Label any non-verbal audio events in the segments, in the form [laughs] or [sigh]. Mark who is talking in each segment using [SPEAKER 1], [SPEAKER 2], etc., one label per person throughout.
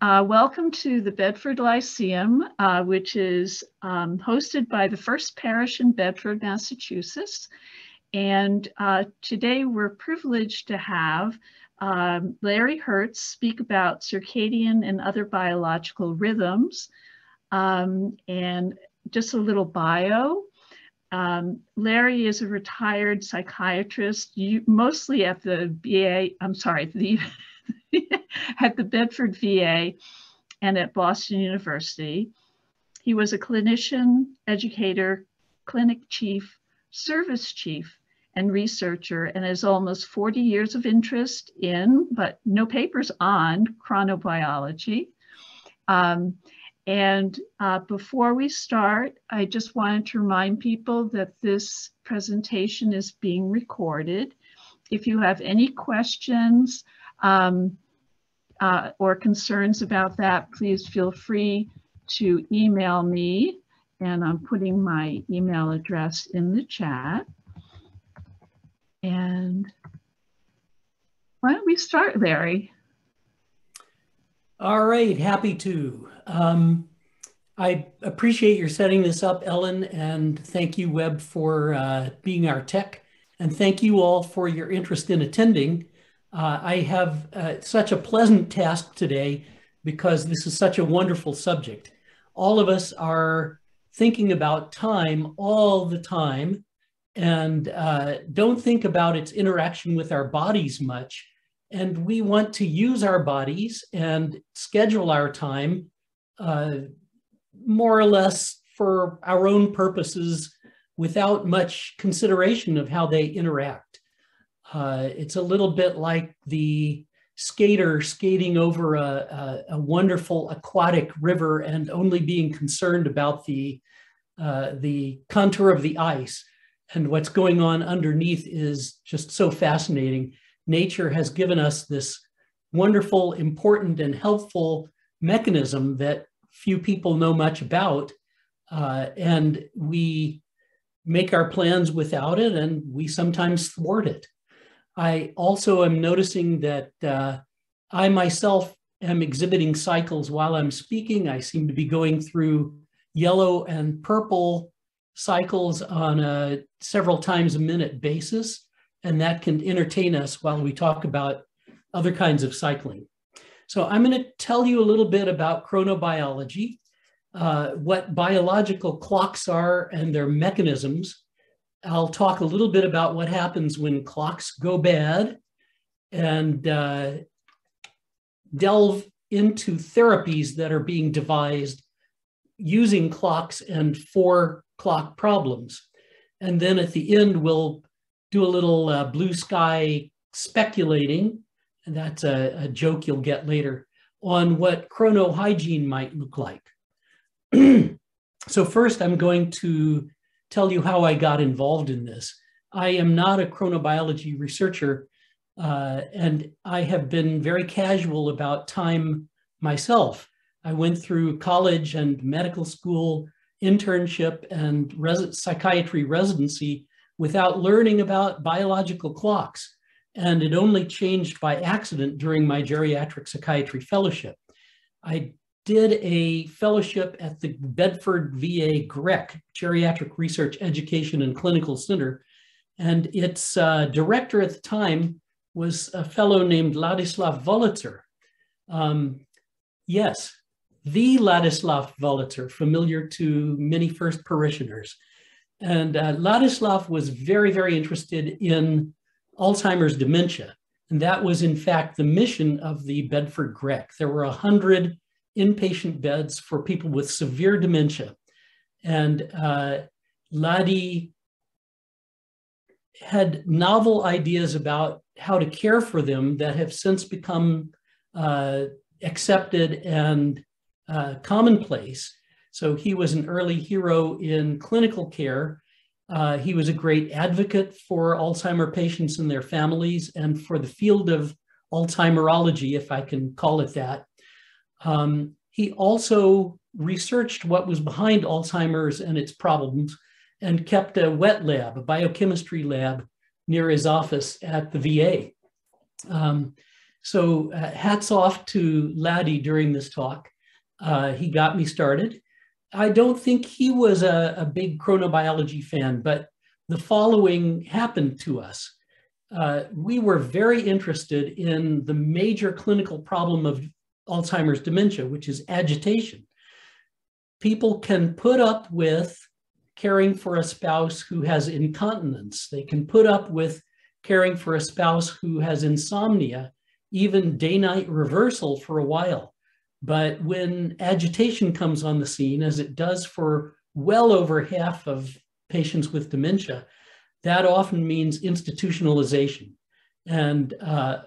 [SPEAKER 1] Uh, welcome to the Bedford Lyceum, uh, which is um, hosted by the First Parish in Bedford, Massachusetts. And uh, today we're privileged to have um, Larry Herz speak about circadian and other biological rhythms. Um, and just a little bio. Um, Larry is a retired psychiatrist, you, mostly at the BA, I'm sorry, the [laughs] at the Bedford VA and at Boston University. He was a clinician, educator, clinic chief, service chief, and researcher, and has almost 40 years of interest in, but no papers on, chronobiology. Um, and uh, before we start, I just wanted to remind people that this presentation is being recorded. If you have any questions, um, uh, or concerns about that, please feel free to email me. And I'm putting my email address in the chat. And why don't we start, Larry?
[SPEAKER 2] All right, happy to. Um, I appreciate your setting this up, Ellen, and thank you, Webb, for uh, being our tech. And thank you all for your interest in attending. Uh, I have uh, such a pleasant task today because this is such a wonderful subject. All of us are thinking about time all the time and uh, don't think about its interaction with our bodies much. And we want to use our bodies and schedule our time uh, more or less for our own purposes without much consideration of how they interact. Uh, it's a little bit like the skater skating over a, a, a, wonderful aquatic river and only being concerned about the, uh, the contour of the ice. And what's going on underneath is just so fascinating. Nature has given us this wonderful, important, and helpful mechanism that few people know much about. Uh, and we make our plans without it, and we sometimes thwart it. I also am noticing that uh, I myself am exhibiting cycles while I'm speaking. I seem to be going through yellow and purple cycles on a several times a minute basis, and that can entertain us while we talk about other kinds of cycling. So I'm going to tell you a little bit about chronobiology, uh, what biological clocks are and their mechanisms, I'll talk a little bit about what happens when clocks go bad and uh, delve into therapies that are being devised using clocks and for clock problems. And then at the end, we'll do a little uh, blue sky speculating, and that's a, a joke you'll get later, on what chronohygiene might look like. [clears throat] so first, I'm going to tell you how I got involved in this. I am not a chronobiology researcher, uh, and I have been very casual about time myself. I went through college and medical school, internship, and res psychiatry residency without learning about biological clocks. And it only changed by accident during my geriatric psychiatry fellowship. I did a fellowship at the Bedford VA GREC, Geriatric Research Education and Clinical Center. And its uh, director at the time was a fellow named Ladislav Volicer. Um, yes, the Ladislav Volicer, familiar to many first parishioners. And uh, Ladislav was very, very interested in Alzheimer's dementia. And that was, in fact, the mission of the Bedford GREC. There were 100 inpatient beds for people with severe dementia. And uh, Ladi had novel ideas about how to care for them that have since become uh, accepted and uh, commonplace. So he was an early hero in clinical care. Uh, he was a great advocate for Alzheimer patients and their families and for the field of Alzheimerology, if I can call it that. Um, he also researched what was behind Alzheimer's and its problems and kept a wet lab, a biochemistry lab near his office at the VA. Um, So uh, hats off to Laddie during this talk. Uh, he got me started. I don't think he was a, a, big chronobiology fan, but the following happened to us. Uh, we were very interested in the major clinical problem of Alzheimer's dementia, which is agitation. People can put up with caring for a spouse who has incontinence. They can put up with caring for a spouse who has insomnia, even day night reversal for a while. But when agitation comes on the scene, as it does for well over half of patients with dementia, that often means institutionalization. And uh,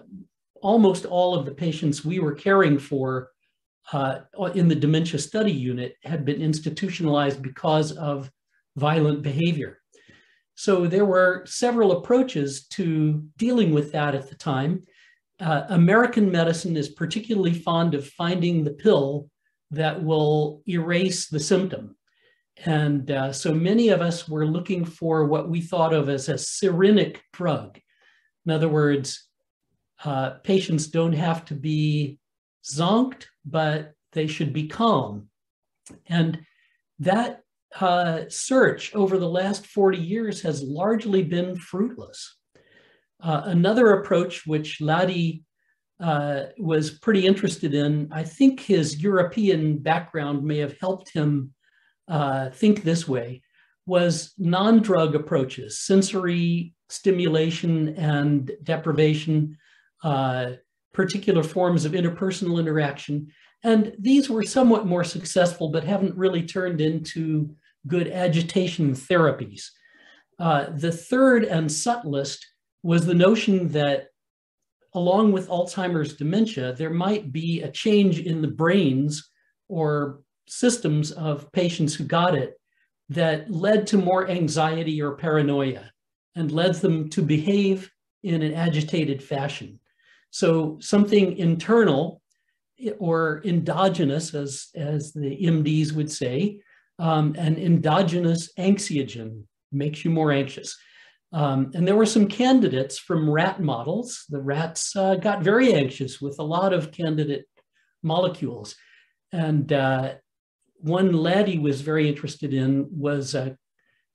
[SPEAKER 2] almost all of the patients we were caring for uh, in the dementia study unit had been institutionalized because of violent behavior. So there were several approaches to dealing with that at the time. Uh, American medicine is particularly fond of finding the pill that will erase the symptom. And uh, so many of us were looking for what we thought of as a serenic drug. In other words, uh, patients don't have to be zonked, but they should be calm. And that uh, search over the last 40 years has largely been fruitless. Uh, another approach, which Laddie uh, was pretty interested in, I think his European background may have helped him uh, think this way, was non-drug approaches, sensory stimulation and deprivation, uh, particular forms of interpersonal interaction. And these were somewhat more successful, but haven't really turned into good agitation therapies. Uh, the third and subtlest was the notion that along with Alzheimer's dementia, there might be a change in the brains or systems of patients who got it that led to more anxiety or paranoia and led them to behave in an agitated fashion. So something internal or endogenous, as, as the MDs would say, um, an endogenous anxiogen makes you more anxious. Um, and there were some candidates from rat models. The rats uh, got very anxious with a lot of candidate molecules. And uh, one Laddie was very interested in was a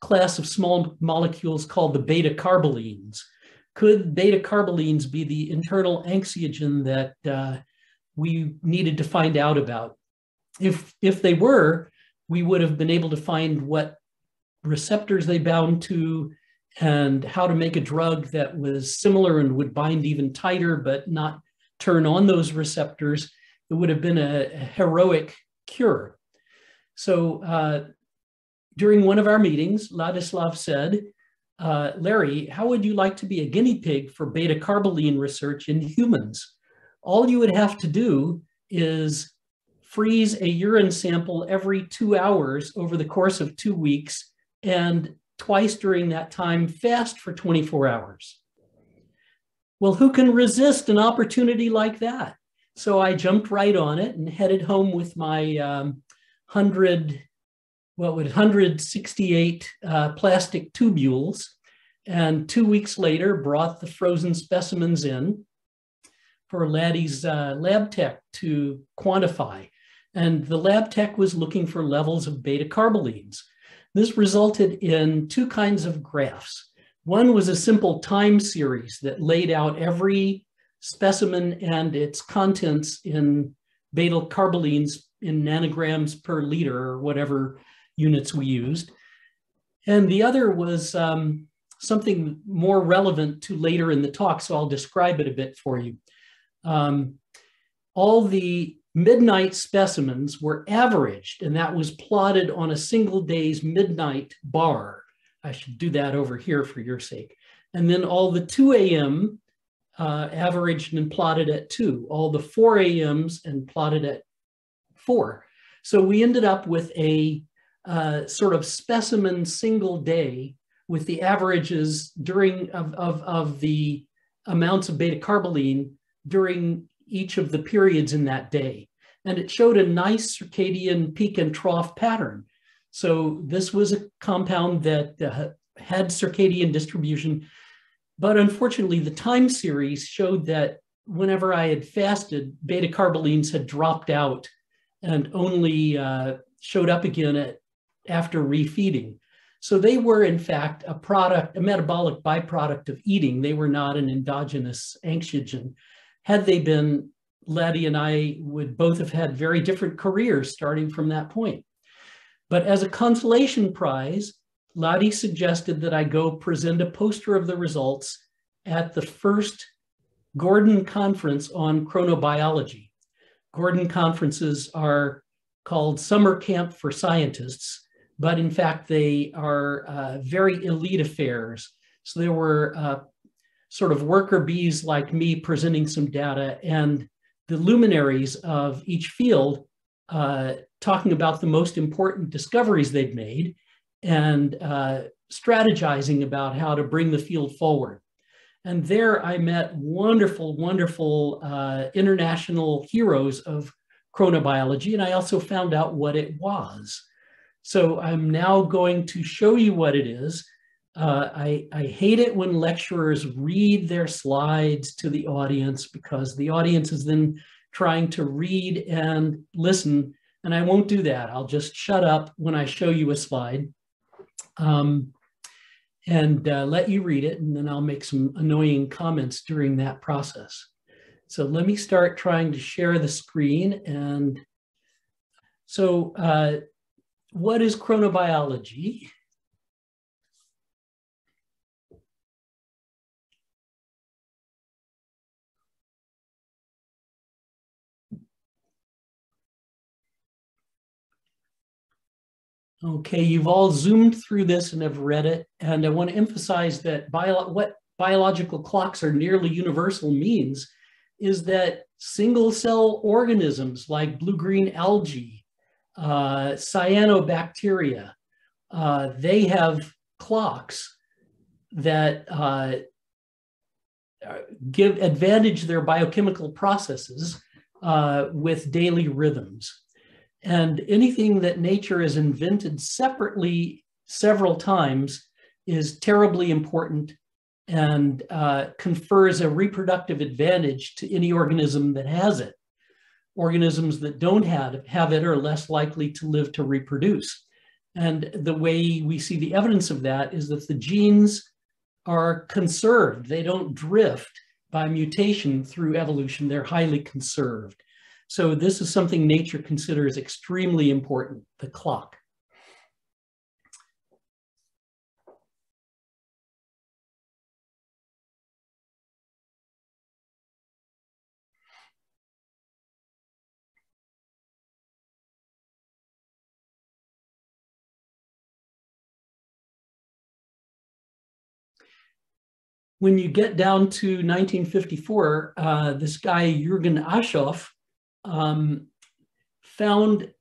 [SPEAKER 2] class of small molecules called the beta carbolines. Could beta carbolines be the internal anxiogen that uh, we needed to find out about? If, if they were, we would have been able to find what receptors they bound to and how to make a drug that was similar and would bind even tighter, but not turn on those receptors. It would have been a, a heroic cure. So uh, during one of our meetings, Ladislav said, uh, Larry, how would you like to be a guinea pig for beta carboline research in humans? All you would have to do is freeze a urine sample every two hours over the course of two weeks and twice during that time fast for 24 hours. Well, who can resist an opportunity like that? So I jumped right on it and headed home with my um, 100, what would 168 uh, plastic tubules. And two weeks later, brought the frozen specimens in for Laddie's uh, lab tech to quantify. And the lab tech was looking for levels of beta carbolines. This resulted in two kinds of graphs. One was a simple time series that laid out every specimen and its contents in beta carbolines in nanograms per liter or whatever units we used. And the other was um, something more relevant to later in the talk, so I'll describe it a bit for you. Um, all the midnight specimens were averaged, and that was plotted on a single day's midnight bar. I should do that over here for your sake. And then all the 2 a.m. Uh, averaged and plotted at 2, all the 4 a.m.s and plotted at 4. So we ended up with a uh, sort of specimen single day with the averages during of, of, of the amounts of beta carboline during each of the periods in that day. And it showed a nice circadian peak and trough pattern. So this was a compound that uh, had circadian distribution, but unfortunately the time series showed that whenever I had fasted, beta carbolines had dropped out and only uh, showed up again at, after refeeding. So they were, in fact, a product, a metabolic byproduct of eating. They were not an endogenous anxiogen. Had they been, Laddie and I would both have had very different careers starting from that point. But as a consolation prize, Laddie suggested that I go present a poster of the results at the first Gordon conference on chronobiology. Gordon conferences are called summer camp for scientists, but in fact, they are uh, very elite affairs. So there were uh, sort of worker bees like me presenting some data and the luminaries of each field uh, talking about the most important discoveries they'd made and uh, strategizing about how to bring the field forward. And there I met wonderful, wonderful uh, international heroes of chronobiology. And I also found out what it was. So I'm now going to show you what it is. Uh, I, I hate it when lecturers read their slides to the audience because the audience is then trying to read and listen. And I won't do that. I'll just shut up when I show you a slide. Um, and uh, let you read it, and then I'll make some annoying comments during that process. So let me start trying to share the screen. And so uh, what is chronobiology? Okay, you've all zoomed through this and have read it. And I want to emphasize that bio what biological clocks are nearly universal means is that single cell organisms like blue-green algae, uh, cyanobacteria, uh, they have clocks that uh, give advantage their biochemical processes uh, with daily rhythms. And anything that nature has invented separately several times is terribly important and uh, confers a reproductive advantage to any organism that has it. Organisms that don't have, have it are less likely to live to reproduce. And the way we see the evidence of that is that the genes are conserved. They don't drift by mutation through evolution. They're highly conserved. So this is something nature considers extremely important, the clock. When you get down to 1954, uh, this guy, Jürgen Aschoff, um, found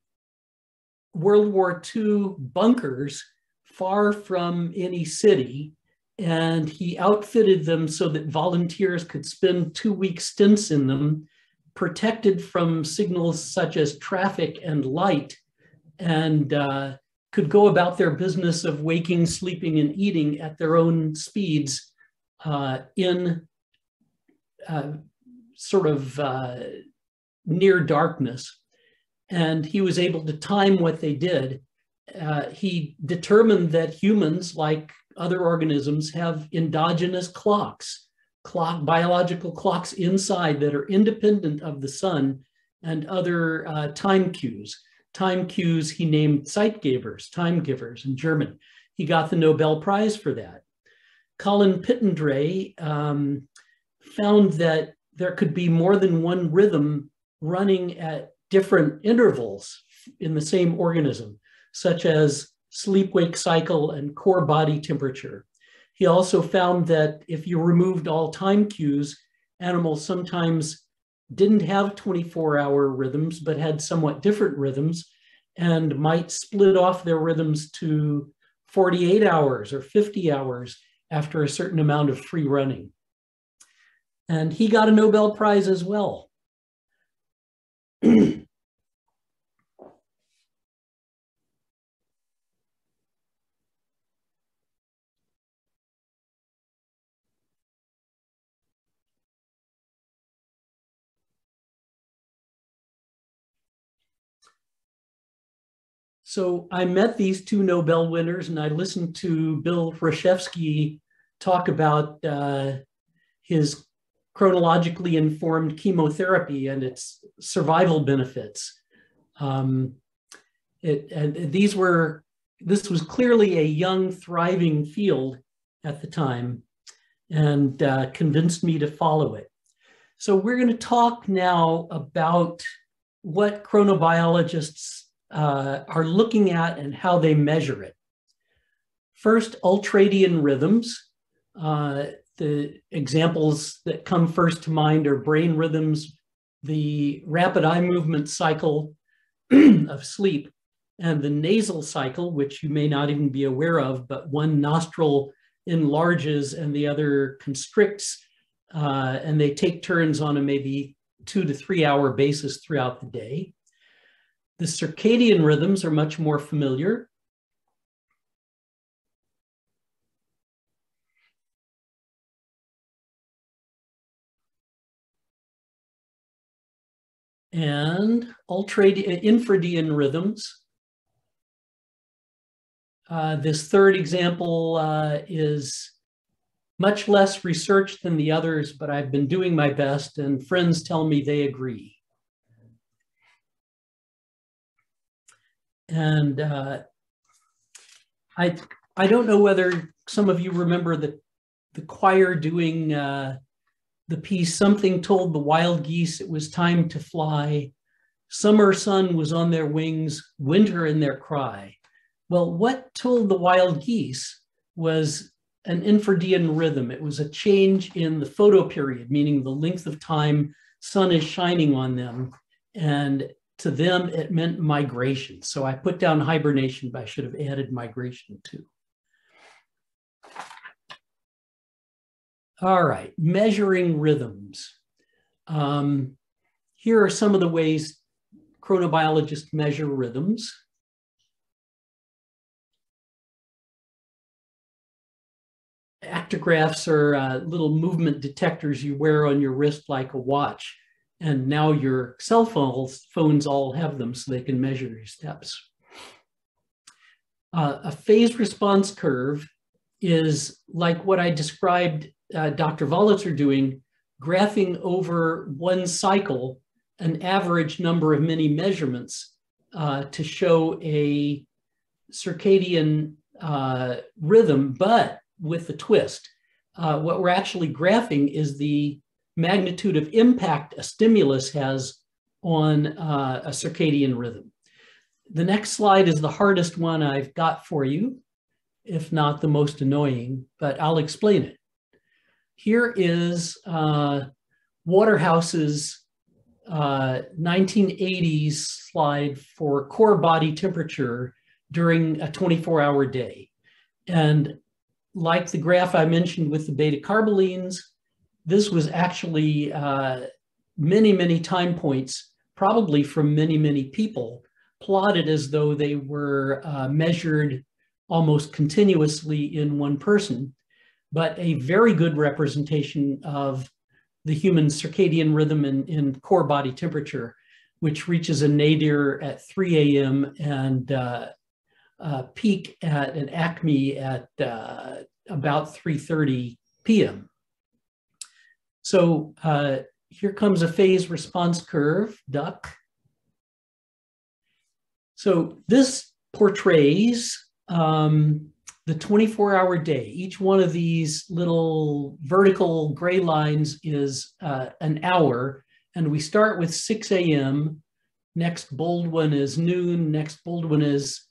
[SPEAKER 2] World War II bunkers far from any city, and he outfitted them so that volunteers could spend two week stints in them, protected from signals such as traffic and light, and uh, could go about their business of waking, sleeping, and eating at their own speeds in uh, sort of uh, near darkness. And he was able to time what they did. Uh, he determined that humans, like other organisms, have endogenous clocks, clock, biological clocks inside that are independent of the sun and other uh, time cues. Time cues he named Zeitgebers, time givers in German. He got the Nobel Prize for that. Colin Pittendrigh um, found that there could be more than one rhythm running at different intervals in the same organism, such as sleep-wake cycle and core body temperature. He also found that if you removed all time cues, animals sometimes didn't have 24-hour rhythms, but had somewhat different rhythms and might split off their rhythms to 48 hours or 50 hours after a certain amount of free running. And he got a Nobel Prize as well [clears throat] So I met these two Nobel winners and I listened to Bill Hrushesky talk about uh, his chronologically informed chemotherapy and its survival benefits. Um, it, and these were, this was clearly a young, thriving field at the time and uh, convinced me to follow it. So we're going to talk now about what chronobiologists uh, are looking at and how they measure it. First, ultradian rhythms. Uh, the examples that come first to mind are brain rhythms, the rapid eye movement cycle [clears throat] of sleep, and the nasal cycle, which you may not even be aware of, but one nostril enlarges and the other constricts, uh, and they take turns on a maybe two to three hour basis throughout the day. The circadian rhythms are much more familiar. And infradian rhythms. Uh, this third example uh, is much less research than the others, but I've been doing my best and friends tell me they agree. And uh, I, I don't know whether some of you remember the, the choir doing uh, the piece, Something Told the Wild Geese It Was Time to Fly. Summer sun was on their wings, winter in their cry. Well, what told the wild geese was an infradian rhythm. It was a change in the photoperiod, meaning the length of time sun is shining on them. And to them, it meant migration. So I put down hibernation, but I should have added migration too. All right, measuring rhythms. Um, here are some of the ways chronobiologists measure rhythms. Actigraphs are uh, little movement detectors you wear on your wrist like a watch. And now your cell phones, phones all have them so they can measure your steps. Uh, a phase response curve is like what I described uh, Dr. Volicer doing, graphing over one cycle an average number of many measurements uh, to show a circadian uh, rhythm, but with a twist. Uh, what we're actually graphing is the magnitude of impact a stimulus has on uh, a circadian rhythm. The next slide is the hardest one I've got for you, if not the most annoying, but I'll explain it. Here is uh, Waterhouse's uh, 1980s slide for core body temperature during a 24 hour day. And like the graph I mentioned with the beta carbolines, this was actually uh, many, many time points, probably from many, many people, plotted as though they were uh, measured almost continuously in one person, but a very good representation of the human circadian rhythm in, core body temperature, which reaches a nadir at 3 a.m. and uh, uh, peak at an acme at uh, about 3.30 p.m. So uh, here comes a phase response curve, duck. So this portrays um, the 24 hour day. Each one of these little vertical gray lines is uh, an hour. And we start with 6 a.m. Next bold one is noon. Next bold one is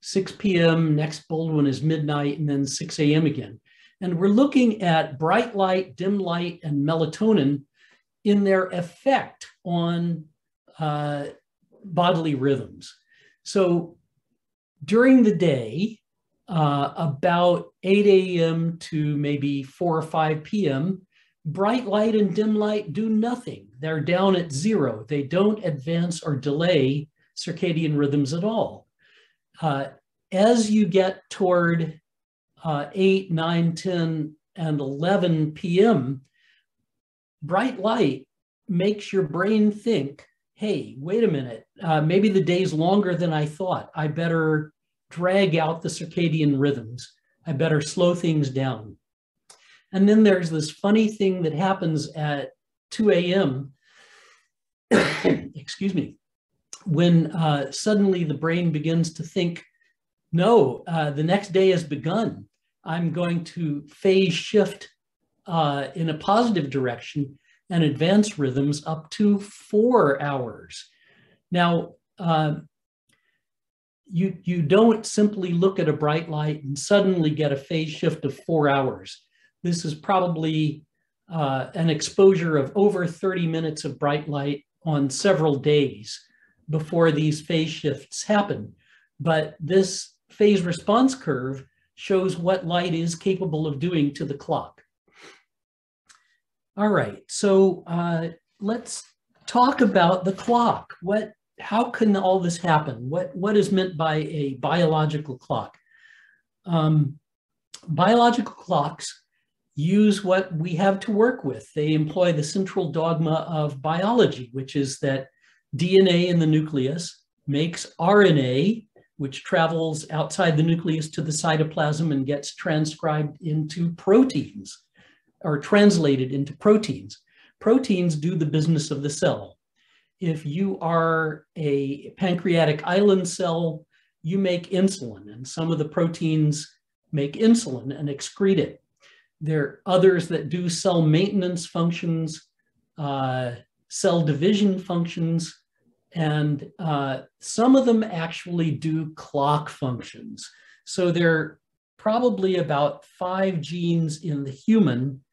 [SPEAKER 2] 6 p.m. Next bold one is midnight and then 6 a.m. again. And we're looking at bright light, dim light, and melatonin in their effect on uh, bodily rhythms. So during the day, uh, about 8 a.m. to maybe 4 or 5 p.m., bright light and dim light do nothing. They're down at zero. They don't advance or delay circadian rhythms at all. Uh, as you get toward uh, 8, 9, 10, and 11 p.m., bright light makes your brain think hey, wait a minute, uh, maybe the day's longer than I thought. I better drag out the circadian rhythms. I better slow things down. And then there's this funny thing that happens at 2 a.m. [coughs] excuse me, when uh, suddenly the brain begins to think, no, uh, the next day has begun. I'm going to phase shift uh, in a positive direction and advance rhythms up to four hours. Now, uh, you, you don't simply look at a bright light and suddenly get a phase shift of four hours. This is probably uh, an exposure of over 30 minutes of bright light on several days before these phase shifts happen. But this phase response curve shows what light is capable of doing to the clock. All right, so uh, let's talk about the clock. What, how can all this happen? What, what is meant by a biological clock? Um, biological clocks use what we have to work with. They employ the central dogma of biology, which is that DNA in the nucleus makes RNA, which travels outside the nucleus to the cytoplasm and gets transcribed into proteins or translated into proteins. Proteins do the business of the cell. If you are a pancreatic island cell, you make insulin, and some of the proteins make insulin and excrete it. There are others that do cell maintenance functions, uh, cell division functions, and uh, some of them actually do clock functions. So there are probably about five genes in the human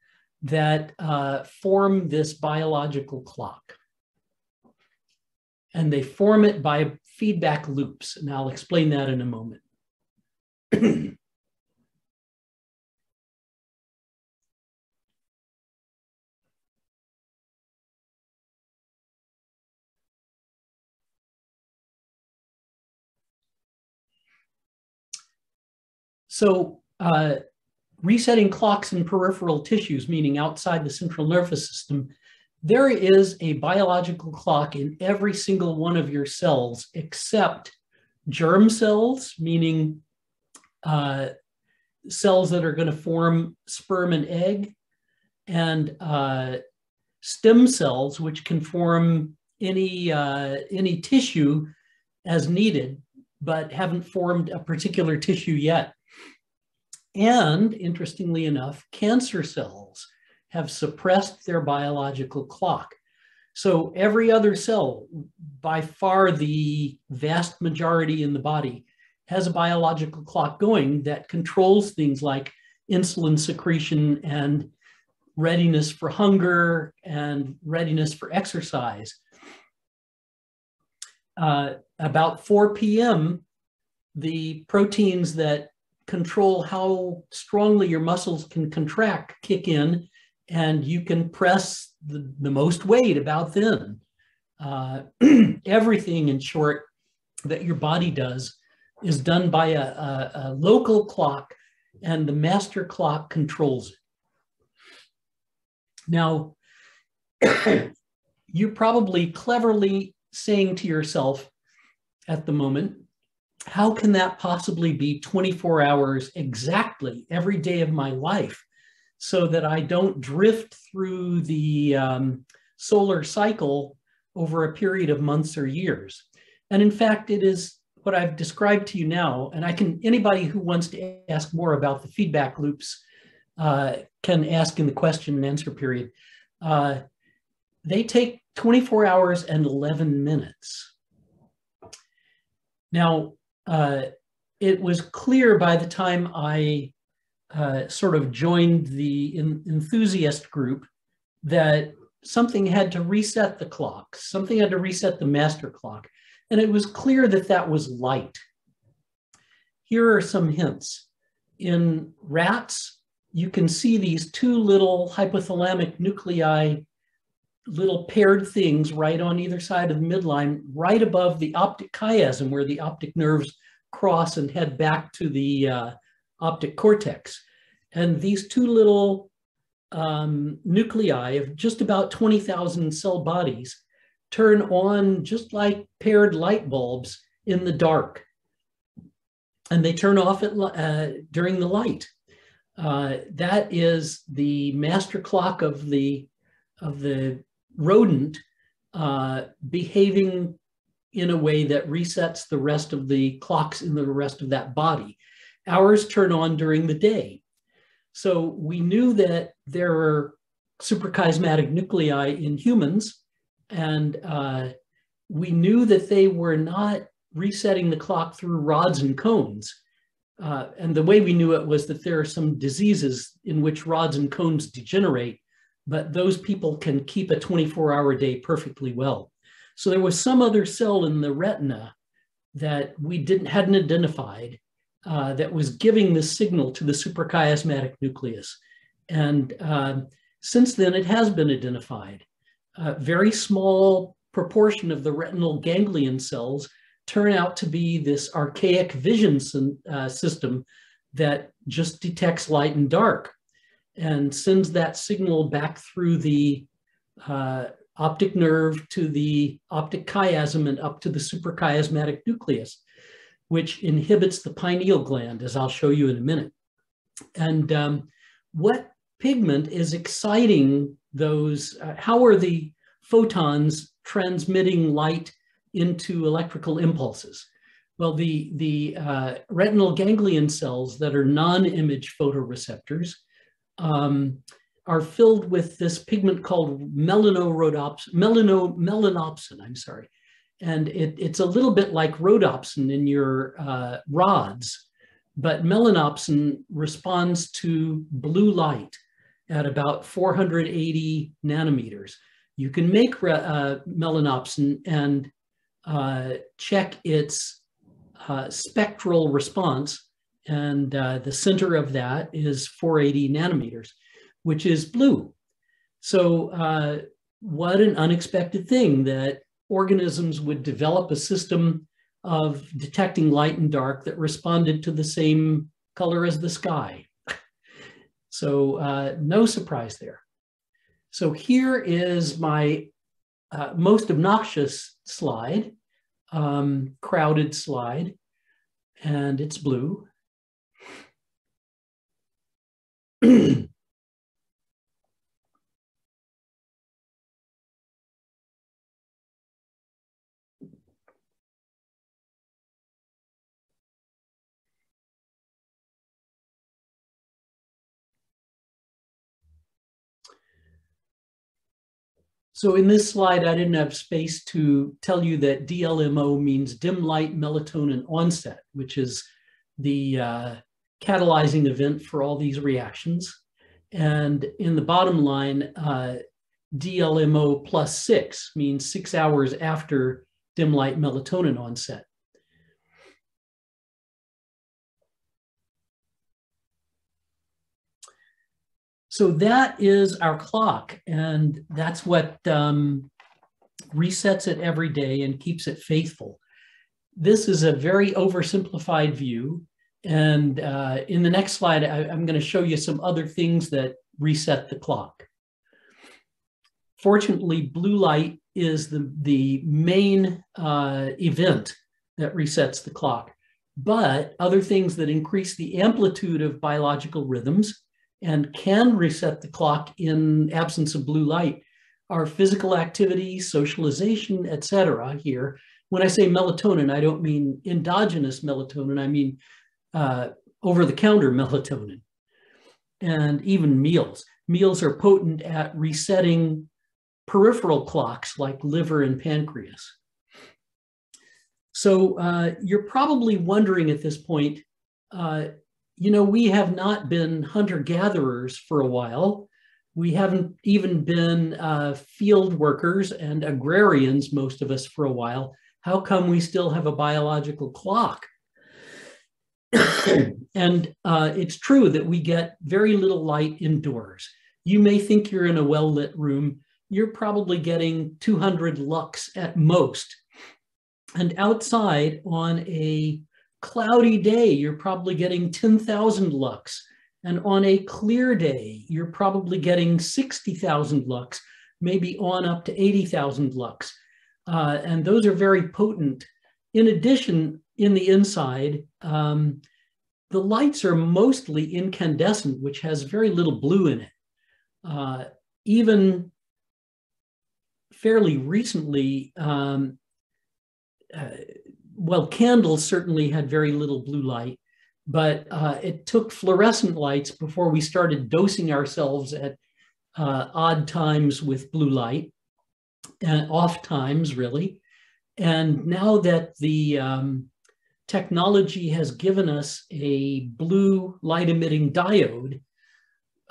[SPEAKER 2] that uh, form this biological clock. And they form it by feedback loops. And I'll explain that in a moment. [clears throat] So uh, resetting clocks in peripheral tissues, meaning outside the central nervous system, there is a biological clock in every single one of your cells except germ cells, meaning uh, cells that are going to form sperm and egg, and uh, stem cells, which can form any, uh, any tissue as needed, but haven't formed a particular tissue yet. And interestingly enough, cancer cells have suppressed their biological clock. So every other cell, by far the vast majority in the body, has a biological clock going that controls things like insulin secretion and readiness for hunger and readiness for exercise. Uh, about 4 p.m., the proteins that control how strongly your muscles can contract kick in and you can press the, the most weight about then. Uh, [clears throat] everything in short that your body does is done by a, a, a local clock and the master clock controls it. Now, [clears throat] you're probably cleverly saying to yourself at the moment, how can that possibly be 24 hours exactly every day of my life so that I don't drift through the um, solar cycle over a period of months or years? And in fact, it is what I've described to you now, and I can, anybody who wants to ask more about the feedback loops uh, can ask in the question and answer period. Uh, they take 24 hours and 11 minutes. Now, uh, it was clear by the time I uh, sort of joined the enthusiast group that something had to reset the clock, something had to reset the master clock. And it was clear that that was light. Here are some hints. In rats, you can see these two little hypothalamic nuclei, little paired things right on either side of the midline, right above the optic chiasm where the optic nerves cross and head back to the uh, optic cortex. And these two little um, nuclei of just about 20,000 cell bodies turn on just like paired light bulbs in the dark. And they turn off at, uh, during the light. Uh, that is the master clock of the, of the rodent uh, behaving in a way that resets the rest of the clocks in the rest of that body. Ours turn on during the day. So we knew that there are suprachiasmatic nuclei in humans, and uh, we knew that they were not resetting the clock through rods and cones. Uh, and the way we knew it was that there are some diseases in which rods and cones degenerate, but those people can keep a 24 hour day perfectly well. So there was some other cell in the retina that we didn't hadn't identified uh, that was giving the signal to the suprachiasmatic nucleus. And uh, since then, it has been identified. A very small proportion of the retinal ganglion cells turn out to be this archaic vision uh, system that just detects light and dark and sends that signal back through the uh, optic nerve to the optic chiasm and up to the suprachiasmatic nucleus, which inhibits the pineal gland, as I'll show you in a minute. And um, what pigment is exciting those, uh, how are the photons transmitting light into electrical impulses? Well, the, the uh, retinal ganglion cells that are non-image photoreceptors um, are filled with this pigment called melanorhodopsin, melano, melanopsin, I'm sorry. And it, it's a little bit like rhodopsin in your uh, rods, but melanopsin responds to blue light at about 480 nanometers. You can make uh, melanopsin and uh, check its uh, spectral response. And uh, the center of that is 480 nanometers which is blue. So uh, what an unexpected thing that organisms would develop a system of detecting light and dark that responded to the same color as the sky. [laughs] so uh, no surprise there. So here is my uh, most obnoxious slide, um, crowded slide, and it's blue. [clears throat] So in this slide, I didn't have space to tell you that DLMO means dim light melatonin onset, which is the uh, catalyzing event for all these reactions. And in the bottom line, uh, DLMO plus six means six hours after dim light melatonin onset. So that is our clock, and that's what um, resets it every day and keeps it faithful. This is a very oversimplified view, and uh, in the next slide, I, I'm going to show you some other things that reset the clock. Fortunately, blue light is the, the main uh, event that resets the clock, but other things that increase the amplitude of biological rhythms and can reset the clock in absence of blue light are physical activity, socialization, etc. here. When I say melatonin, I don't mean endogenous melatonin, I mean uh, over-the-counter melatonin. And even meals. Meals are potent at resetting peripheral clocks like liver and pancreas. So uh, you're probably wondering at this point, uh, you know, we have not been hunter gatherers for a while. We haven't even been uh, field workers and agrarians, most of us, for a while. How come we still have a biological clock? And uh, it's true that we get very little light indoors. You may think you're in a well lit room. You're probably getting 200 lux at most. And outside on a cloudy day, you're probably getting 10,000 lux. And on a clear day, you're probably getting 60,000 lux, maybe on up to 80,000 lux. uh, and those are very potent. In addition, in the inside, um, the lights are mostly incandescent, which has very little blue in it. Uh, even fairly recently, um, uh, well, candles certainly had very little blue light, but uh, it took fluorescent lights before we started dosing ourselves at uh, odd times with blue light and off times, really. And now that the um, technology has given us a blue light emitting diode,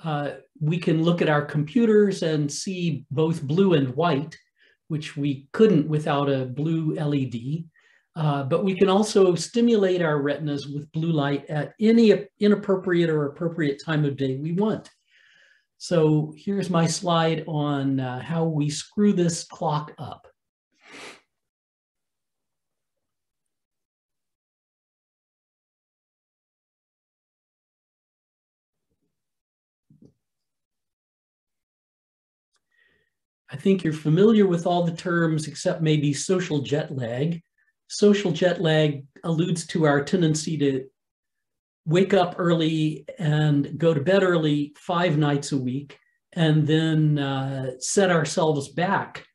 [SPEAKER 2] uh, we can look at our computers and see both blue and white, which we couldn't without a blue LED. Uh, but we can also stimulate our retinas with blue light at any inappropriate or appropriate time of day we want. So here's my slide on uh, how we screw this clock up. I think you're familiar with all the terms except maybe social jet lag. Social jet lag alludes to our tendency to wake up early and go to bed early five nights a week, and then uh, set ourselves back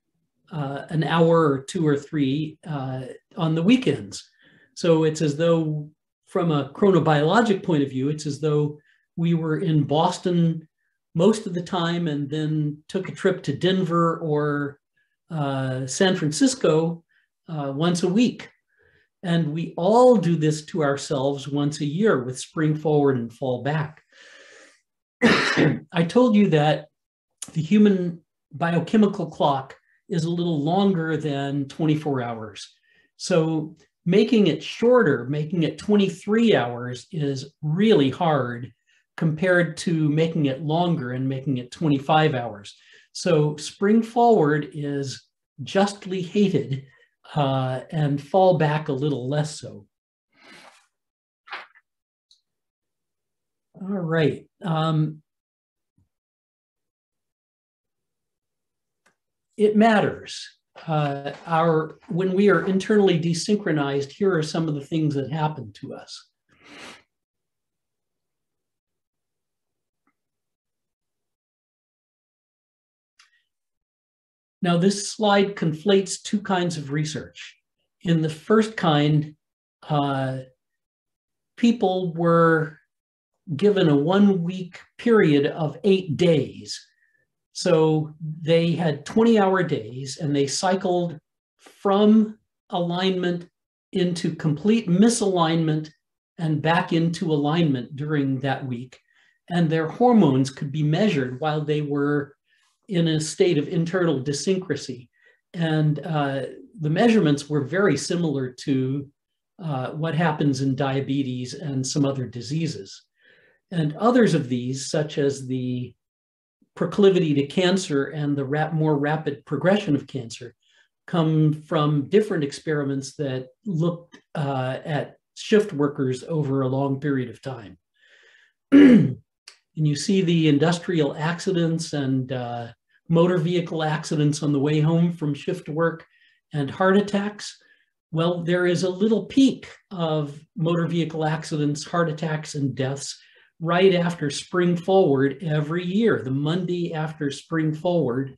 [SPEAKER 2] uh, an hour or two or three uh, on the weekends. So it's as though, from a chronobiologic point of view, it's as though we were in Boston most of the time and then took a trip to Denver or uh, San Francisco uh, once a week. And we all do this to ourselves once a year with spring forward and fall back. [clears throat] I told you that the human biochemical clock is a little longer than 24 hours. So making it shorter, making it 23 hours is really hard compared to making it longer and making it 25 hours. So spring forward is justly hated uh, and fall back a little less so. All right. Um, it matters. Uh, our when we are internally desynchronized, here are some of the things that happen to us. Now, this slide conflates two kinds of research. In the first kind, uh, people were given a one week period of eight days. So they had 20 hour days and they cycled from alignment into complete misalignment and back into alignment during that week. And their hormones could be measured while they were in a state of internal dysyncrasy. And uh, the measurements were very similar to uh, what happens in diabetes and some other diseases. And others of these, such as the proclivity to cancer and the rap more rapid progression of cancer, come from different experiments that looked uh, at shift workers over a long period of time. [clears throat] and you see the industrial accidents and uh, motor vehicle accidents on the way home from shift work and heart attacks. Well, there is a little peak of motor vehicle accidents, heart attacks, and deaths right after spring forward every year, the Monday after spring forward,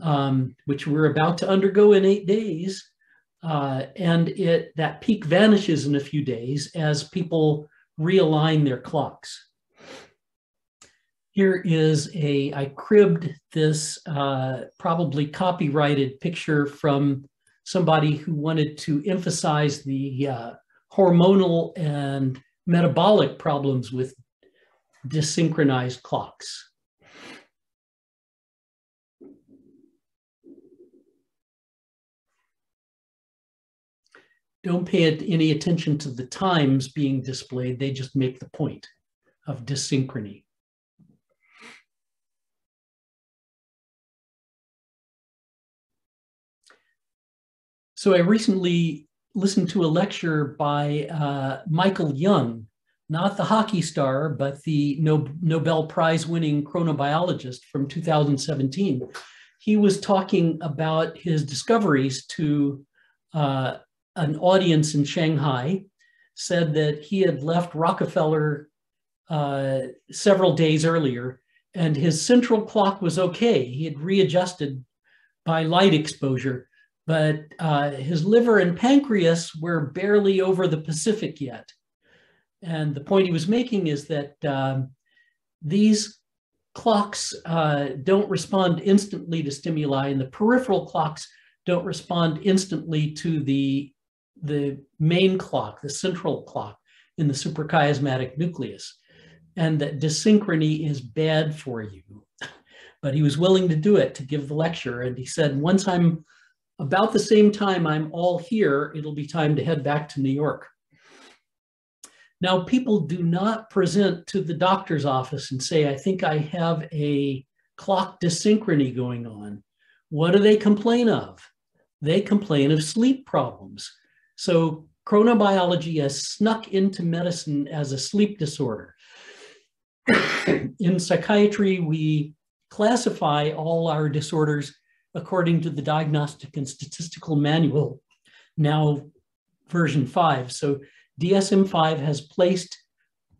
[SPEAKER 2] um, which we're about to undergo in eight days. Uh, and it that peak vanishes in a few days as people realign their clocks. Here is a, I cribbed this uh, probably copyrighted picture from somebody who wanted to emphasize the uh, hormonal and metabolic problems with desynchronized clocks. Don't pay any attention to the times being displayed. They just make the point of dysynchrony. So I recently listened to a lecture by uh, Michael Young, not the hockey star, but the no Nobel Prize winning chronobiologist from 2017. he was talking about his discoveries to uh, an audience in Shanghai, said that he had left Rockefeller uh, several days earlier and his central clock was okay. He had readjusted by light exposure, but uh, his liver and pancreas were barely over the Pacific yet. And the point he was making is that um, these clocks uh, don't respond instantly to stimuli, and the peripheral clocks don't respond instantly to the, the main clock, the central clock in the suprachiasmatic nucleus, and that dysynchrony is bad for you. [laughs] But he was willing to do it to give the lecture, and he said, once I'm about the same time I'm all here, it'll be time to head back to New York. Now, people do not present to the doctor's office and say, I think I have a clock dysynchrony going on. What do they complain of? They complain of sleep problems. So chronobiology has snuck into medicine as a sleep disorder. [coughs] In psychiatry, we classify all our disorders according to the Diagnostic and Statistical Manual, now version 5. So DSM-5 has placed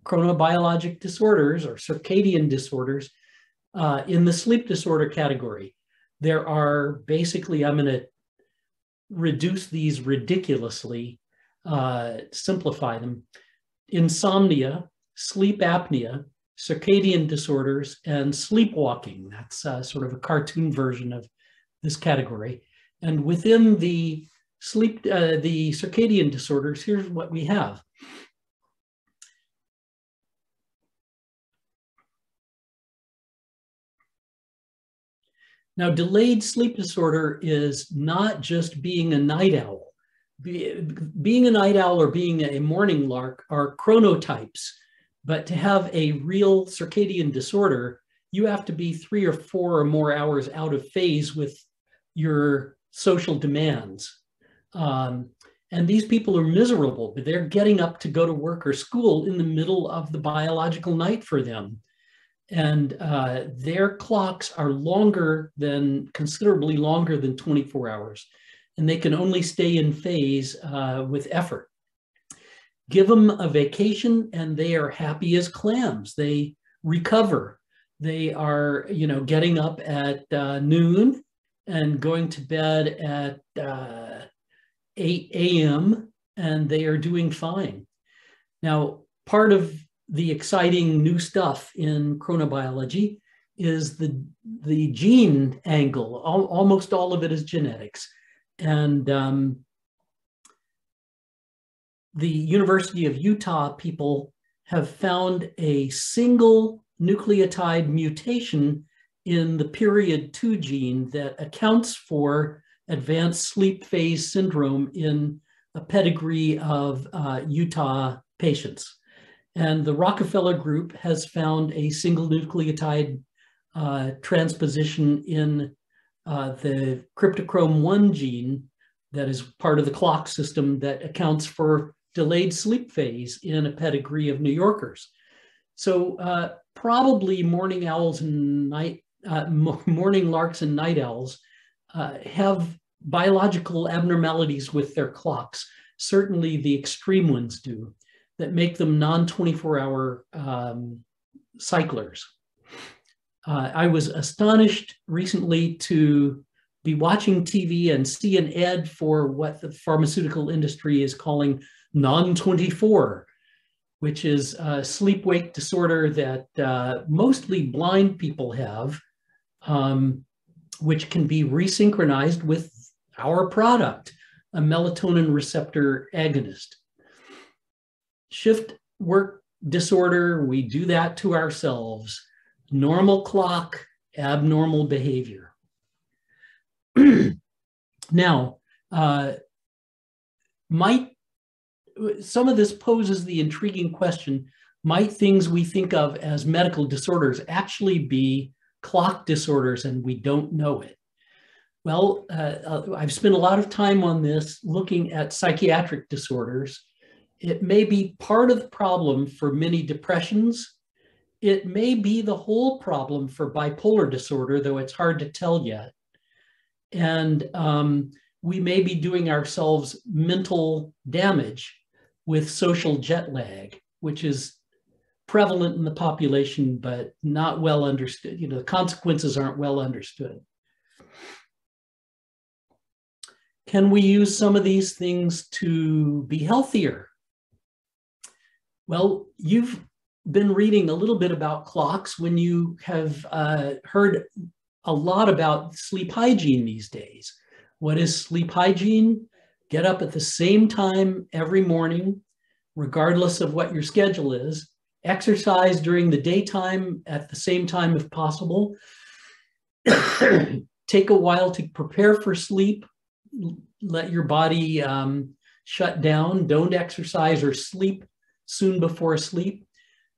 [SPEAKER 2] chronobiologic disorders or circadian disorders uh, in the sleep disorder category. There are basically, I'm going to reduce these ridiculously, uh, simplify them. Insomnia, sleep apnea, circadian disorders, and sleepwalking. That's uh, sort of a cartoon version of this category. And within the sleep, uh, the circadian disorders, here's what we have. Now, delayed sleep disorder is not just being a night owl. Be, being a night owl or being a morning lark are chronotypes, but to have a real circadian disorder, you have to be three or four or more hours out of phase with your social demands. Um, and these people are miserable, but they're getting up to go to work or school in the middle of the biological night for them. And uh, their clocks are longer than, considerably longer than 24 hours. And they can only stay in phase uh, with effort. Give them a vacation and they are happy as clams. They recover. They are, you know, getting up at uh, noon and going to bed at uh, 8 a.m. and they are doing fine. Now, part of the exciting new stuff in chronobiology is the, the gene angle. Al almost all of it is genetics. And um, the University of Utah people have found a single nucleotide mutation in the period 2 gene that accounts for advanced sleep phase syndrome in a pedigree of uh, Utah patients. And the Rockefeller group has found a single nucleotide uh, transposition in uh, the cryptochrome 1 gene that is part of the clock system that accounts for delayed sleep phase in a pedigree of New Yorkers. So uh, probably morning owls and night uh, morning larks and night owls uh, have biological abnormalities with their clocks. Certainly the extreme ones do that make them non-24 hour um, cyclers. Uh, I was astonished recently to be watching TV and see an ad for what the pharmaceutical industry is calling non-24, which is a sleep-wake disorder that uh, mostly blind people have um, which can be resynchronized with our product, a melatonin receptor agonist. Shift work disorder, we do that to ourselves. Normal clock, abnormal behavior. [clears throat] now, uh, might some of this poses the intriguing question, might things we think of as medical disorders actually be clock disorders and we don't know it? Well, uh, uh, I've spent a lot of time on this looking at psychiatric disorders. It may be part of the problem for many depressions. It may be the whole problem for bipolar disorder, though it's hard to tell yet. And um, we may be doing ourselves mental damage with social jet lag, which is prevalent in the population, but not well understood. You know, the consequences aren't well understood. Can we use some of these things to be healthier? Well, you've been reading a little bit about clocks when you have uh, heard a lot about sleep hygiene these days. What is sleep hygiene? Get up at the same time every morning, regardless of what your schedule is. Exercise during the daytime at the same time if possible. [clears throat] Take a while to prepare for sleep. Let your body um, shut down. Don't exercise or sleep soon before sleep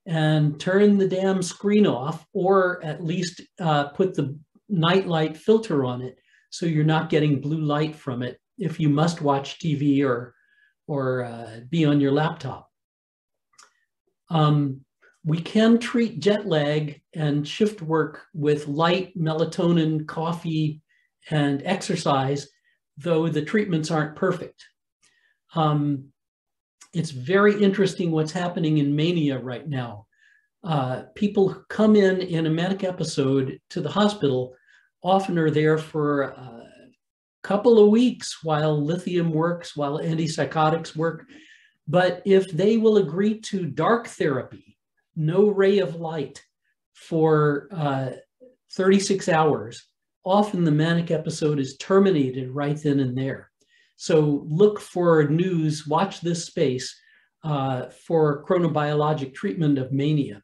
[SPEAKER 2] and turn the damn screen off or at least uh, put the nightlight filter on it so you're not getting blue light from it if you must watch TV or, or uh, be on your laptop. Um, we can treat jet lag and shift work with light, melatonin, coffee, and exercise, though the treatments aren't perfect. Um, it's very interesting what's happening in mania right now. Uh, people come in in a manic episode to the hospital often are there for a couple of weeks while lithium works, while antipsychotics work. But if they will agree to dark therapy, no ray of light for uh, 36 hours, often the manic episode is terminated right then and there. So look for news, watch this space uh, for chronobiologic treatment of mania.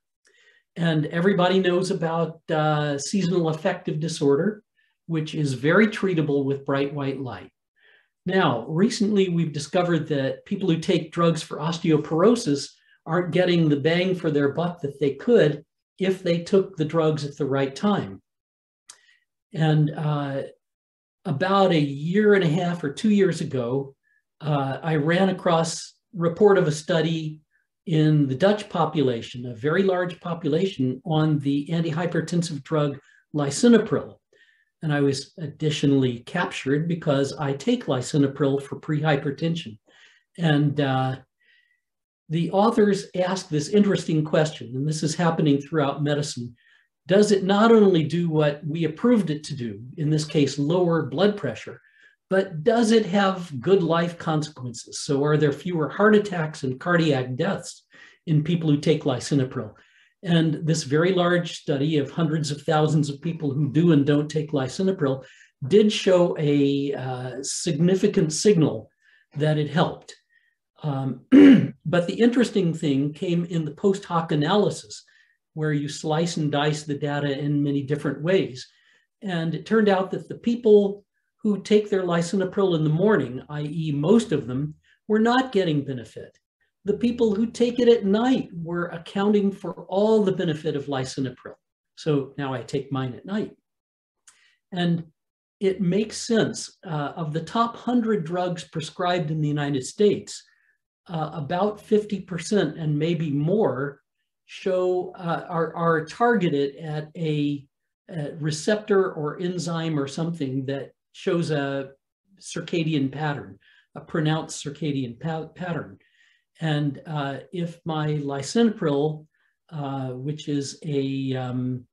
[SPEAKER 2] And everybody knows about uh, seasonal affective disorder, which is very treatable with bright white light. Now, recently we've discovered that people who take drugs for osteoporosis aren't getting the bang for their buck that they could if they took the drugs at the right time. And uh, about a year and a half or two years ago, uh, I ran across report of a study in the Dutch population, a very large population, on the antihypertensive drug lisinopril. And I was additionally captured because I take lisinopril for prehypertension. And uh, the authors asked this interesting question, and this is happening throughout medicine. Does it not only do what we approved it to do, in this case, lower blood pressure, but does it have good life consequences? So are there fewer heart attacks and cardiac deaths in people who take lisinopril? And this very large study of hundreds of thousands of people who do and don't take lisinopril did show a uh, significant signal that it helped. Um, [clears throat] but the interesting thing came in the post hoc analysis, where you slice and dice the data in many different ways. And it turned out that the people who take their lisinopril in the morning, i.e., most of them, were not getting benefit. The people who take it at night were accounting for all the benefit of lisinopril. So now I take mine at night. And it makes sense. Uh, of the top 100 drugs prescribed in the United States, uh, about 50% and maybe more show uh, are, are targeted at a, a receptor or enzyme or something that shows a circadian pattern, a pronounced circadian pa pattern. And uh, if my lisinopril, uh, which is a um,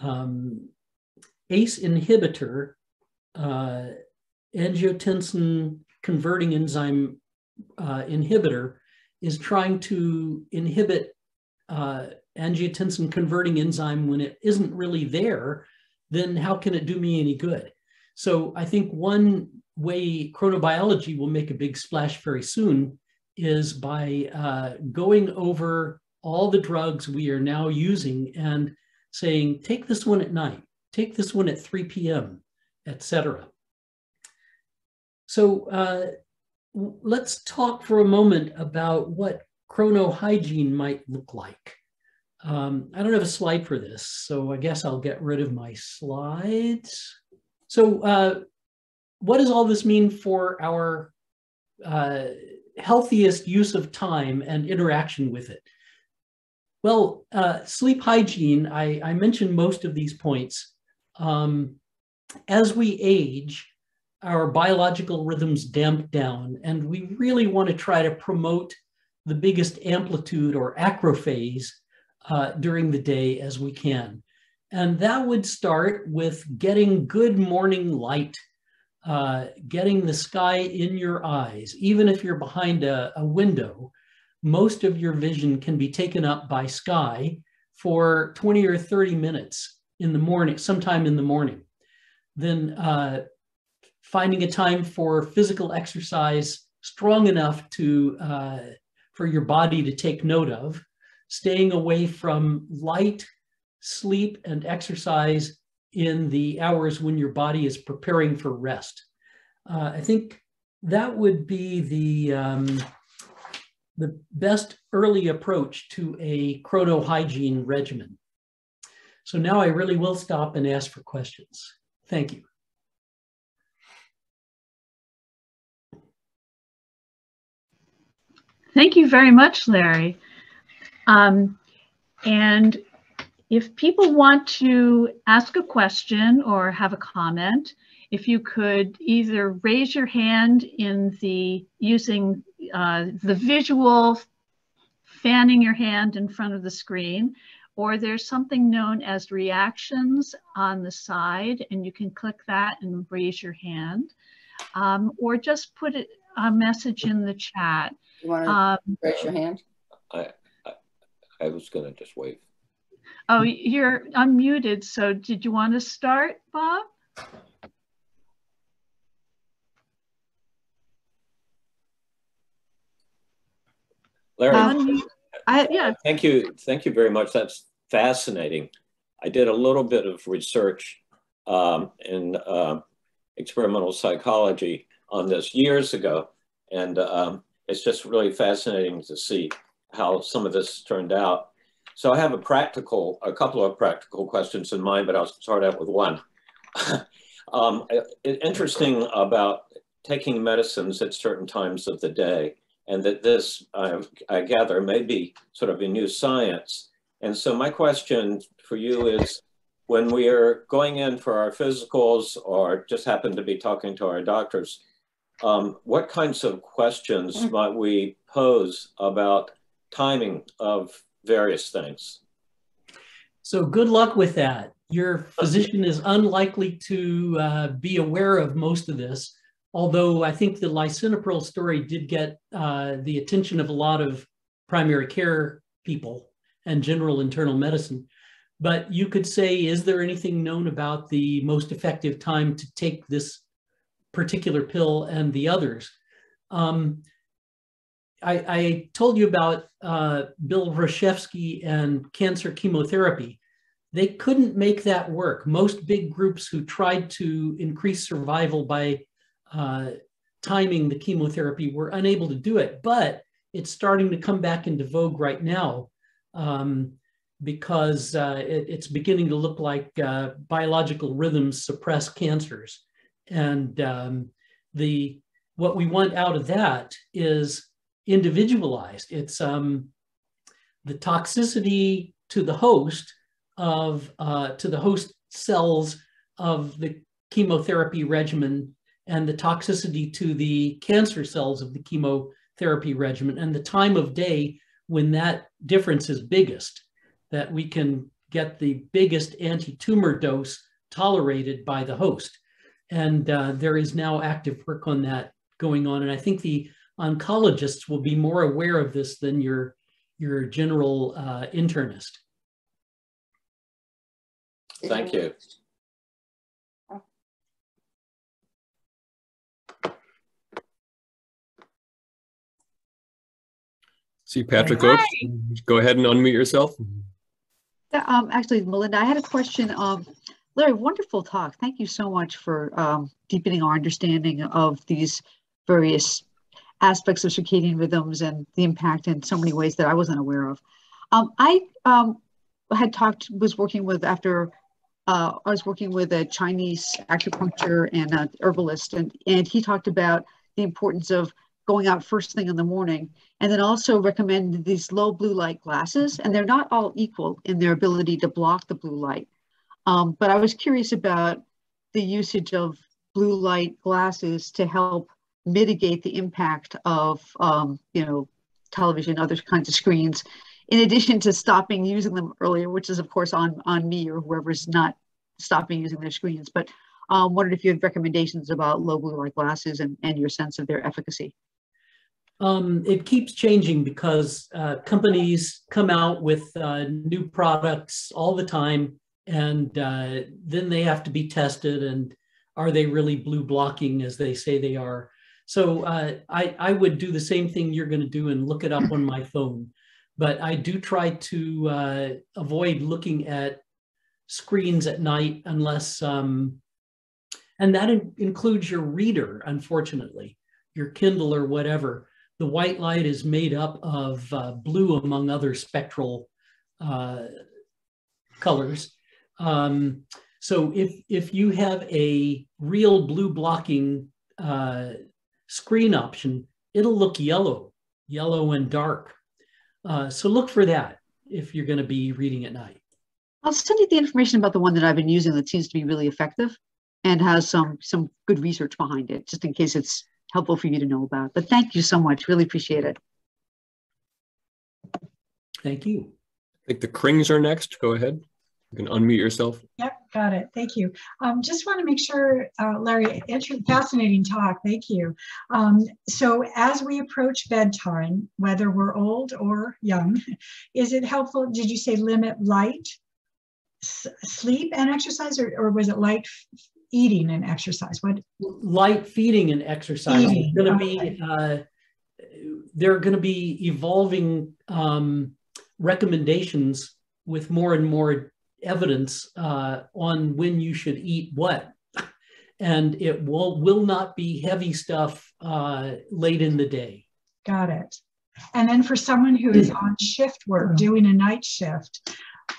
[SPEAKER 2] um, ACE inhibitor, uh, angiotensin converting enzyme uh, inhibitor, is trying to inhibit uh, angiotensin converting enzyme when it isn't really there, then how can it do me any good? So I think one way chronobiology will make a big splash very soon is by uh, going over all the drugs we are now using and saying, take this one at night, take this one at 3 p.m., etc. So uh, let's talk for a moment about what chronohygiene might look like. Um, I don't have a slide for this, so I guess I'll get rid of my slides. So uh, what does all this mean for our uh, healthiest use of time and interaction with it? Well, uh, sleep hygiene, I, I, mentioned most of these points. Um, as we age, our biological rhythms damp down, and we really want to try to promote the biggest amplitude or acrophase uh, during the day as we can. And that would start with getting good morning light, uh, getting the sky in your eyes. Even if you're behind a, a window, most of your vision can be taken up by sky for 20 or 30 minutes in the morning, sometime in the morning. Then uh, finding a time for physical exercise strong enough to uh, for your body to take note of, staying away from light, sleep, and exercise in the hours when your body is preparing for rest. Uh, I think that would be the um, the best early approach to a chronohygiene regimen. So now I really will stop and ask for questions. Thank you.
[SPEAKER 1] Thank you very much, Larry. Um, and if people want to ask a question or have a comment, if you could either raise your hand in the using uh, the visual fanning your hand in front of the screen, or there's something known as reactions on the side, and you can click that and raise your hand, um, or just put it, a message in the chat.
[SPEAKER 3] You want to um, raise your hand? I,
[SPEAKER 4] I, I was going to just wave.
[SPEAKER 1] Oh, you're unmuted. So did you want to start, Bob?
[SPEAKER 4] Larry, um, I, yeah. thank you. Thank you very much. That's fascinating. I did a little bit of research um, in uh, experimental psychology on this years ago. And um, it's just really fascinating to see how some of this turned out. So I have a practical, a couple of practical questions in mind, but I'll start out with one. [laughs] um, it, interesting about taking medicines at certain times of the day, and that this, I, I gather, may be sort of a new science. And so my question for you is, when we are going in for our physicals or just happen to be talking to our doctors, um, what kinds of questions mm. might we pose about timing of various things?
[SPEAKER 2] So good luck with that. Your physician is unlikely to uh, be aware of most of this, although I think the lisinopril story did get uh, the attention of a lot of primary care people and general internal medicine. But you could say, is there anything known about the most effective time to take this particular pill and the others. Um, I, I, told you about uh, Bill Hrushesky and cancer chemotherapy. They couldn't make that work. Most big groups who tried to increase survival by uh, timing the chemotherapy were unable to do it, but it's starting to come back into vogue right now um, because uh, it, it's beginning to look like uh, biological rhythms suppress cancers. And um, the what we want out of that is individualized. It's um, the toxicity to the host of uh, to the host cells of the chemotherapy regimen and the toxicity to the cancer cells of the chemotherapy regimen and the time of day when that difference is biggest, that we can get the biggest anti-tumor dose tolerated by the host. And uh, there is now active work on that going on. And I think the oncologists will be more aware of this than your, your general uh, internist.
[SPEAKER 4] Thank you.
[SPEAKER 5] See Patrick Oaks. Go ahead and unmute yourself.
[SPEAKER 6] Um, actually, Melinda, I had a question. Um, Larry, wonderful talk. Thank you so much for um, deepening our understanding of these various aspects of circadian rhythms and the impact in so many ways that I wasn't aware of. Um, I um, had talked, was working with after uh, I was working with a Chinese acupuncture and herbalist, and, and he talked about the importance of going out first thing in the morning, and then also recommended these low blue light glasses, and they're not all equal in their ability to block the blue light. Um, but I was curious about the usage of blue light glasses to help mitigate the impact of, um, you know, television, other kinds of screens, in addition to stopping using them earlier, which is of course on, on me or whoever's not stopping using their screens. But um, wondered if you had recommendations about low blue light glasses and, and your sense of their efficacy.
[SPEAKER 2] Um, it keeps changing because uh, companies come out with uh, new products all the time, and uh, then they have to be tested. And are they really blue blocking as they say they are? So uh, I, I would do the same thing you're going to do and look it up on my phone. But I do try to uh, avoid looking at screens at night unless, um, and that in includes your reader, unfortunately, your Kindle or whatever the white light is made up of uh, blue, among other spectral uh, colors. Um, so if, if you have a real blue blocking uh, screen option, it'll look yellow, yellow and dark. Uh, so look for that if you're going to be reading at night.
[SPEAKER 6] I'll send you the information about the one that I've been using that seems to be really effective and has some some good research behind it, just in case it's helpful for you to know about. But thank you so much. Really appreciate it.
[SPEAKER 2] Thank you.
[SPEAKER 5] I think the Krings are next. Go ahead. You can unmute yourself.
[SPEAKER 7] Yep, got it. Thank you. Um, just want to make sure, uh, Larry, fascinating talk. Thank you. Um, so as we approach bedtime, whether we're old or young, is it helpful, did you say limit light, sleep and exercise, or, or was it light eating and exercise? What
[SPEAKER 2] light feeding and exercise eating. going to okay. be uh, there are going to be evolving um, recommendations with more and more evidence uh, on when you should eat what and it will will not be heavy stuff uh, late in the day
[SPEAKER 7] got it and then for someone who is on shift work doing a night shift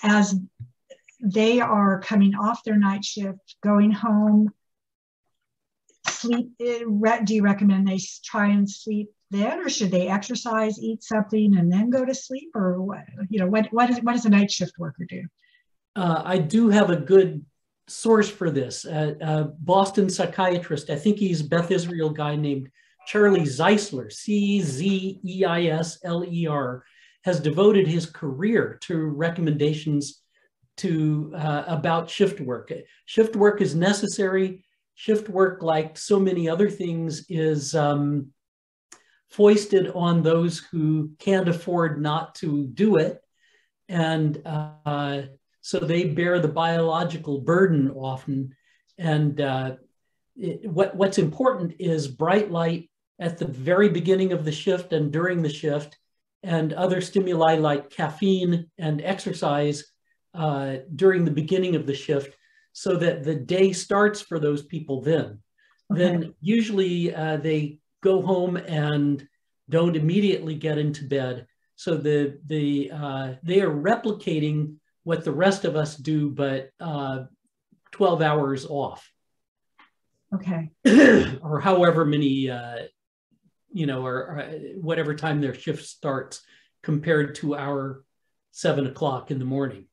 [SPEAKER 7] as they are coming off their night shift, going home. Sleep, eh, do you recommend they try and sleep then, or should they exercise, eat something, and then go to sleep? Or what, you know, what, what, is, what does a night shift worker do?
[SPEAKER 2] Uh, I do have a good source for this. Uh, a Boston psychiatrist, I think he's Beth Israel guy named Charlie Czeisler, C Z E I S L E R, has devoted his career to recommendations to uh, about shift work. Shift work is necessary. Shift work, like so many other things, is um, foisted on those who can't afford not to do it. And uh, so they bear the biological burden often. And uh, it, what, what's important is bright light at the very beginning of the shift and during the shift, and other stimuli like caffeine and exercise uh, during the beginning of the shift so that the day starts for those people then. Okay. Then usually uh, they go home and don't immediately get into bed. So the, the, uh, they are replicating what the rest of us do, but uh, 12 hours off.
[SPEAKER 7] Okay. [clears throat]
[SPEAKER 2] or however many, uh, you know, or, or whatever time their shift starts compared to our seven o'clock in the morning.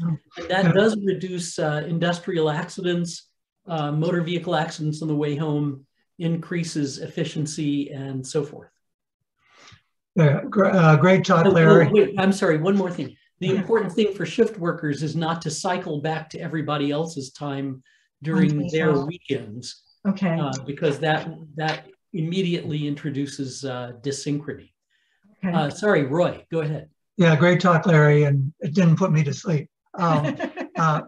[SPEAKER 2] And that does reduce uh, industrial accidents, uh, motor vehicle accidents on the way home, increases efficiency, and so forth.
[SPEAKER 8] Yeah, uh, great talk, oh, Larry.
[SPEAKER 2] Oh, wait, I'm sorry, one more thing. The important thing for shift workers is not to cycle back to everybody else's time during their weekends.
[SPEAKER 7] Okay.
[SPEAKER 2] Uh, because that that immediately introduces uh, dysynchrony. Okay. Uh, sorry, Roy, go ahead.
[SPEAKER 8] Yeah, great talk, Larry, and it didn't put me to sleep. Um, [laughs] uh,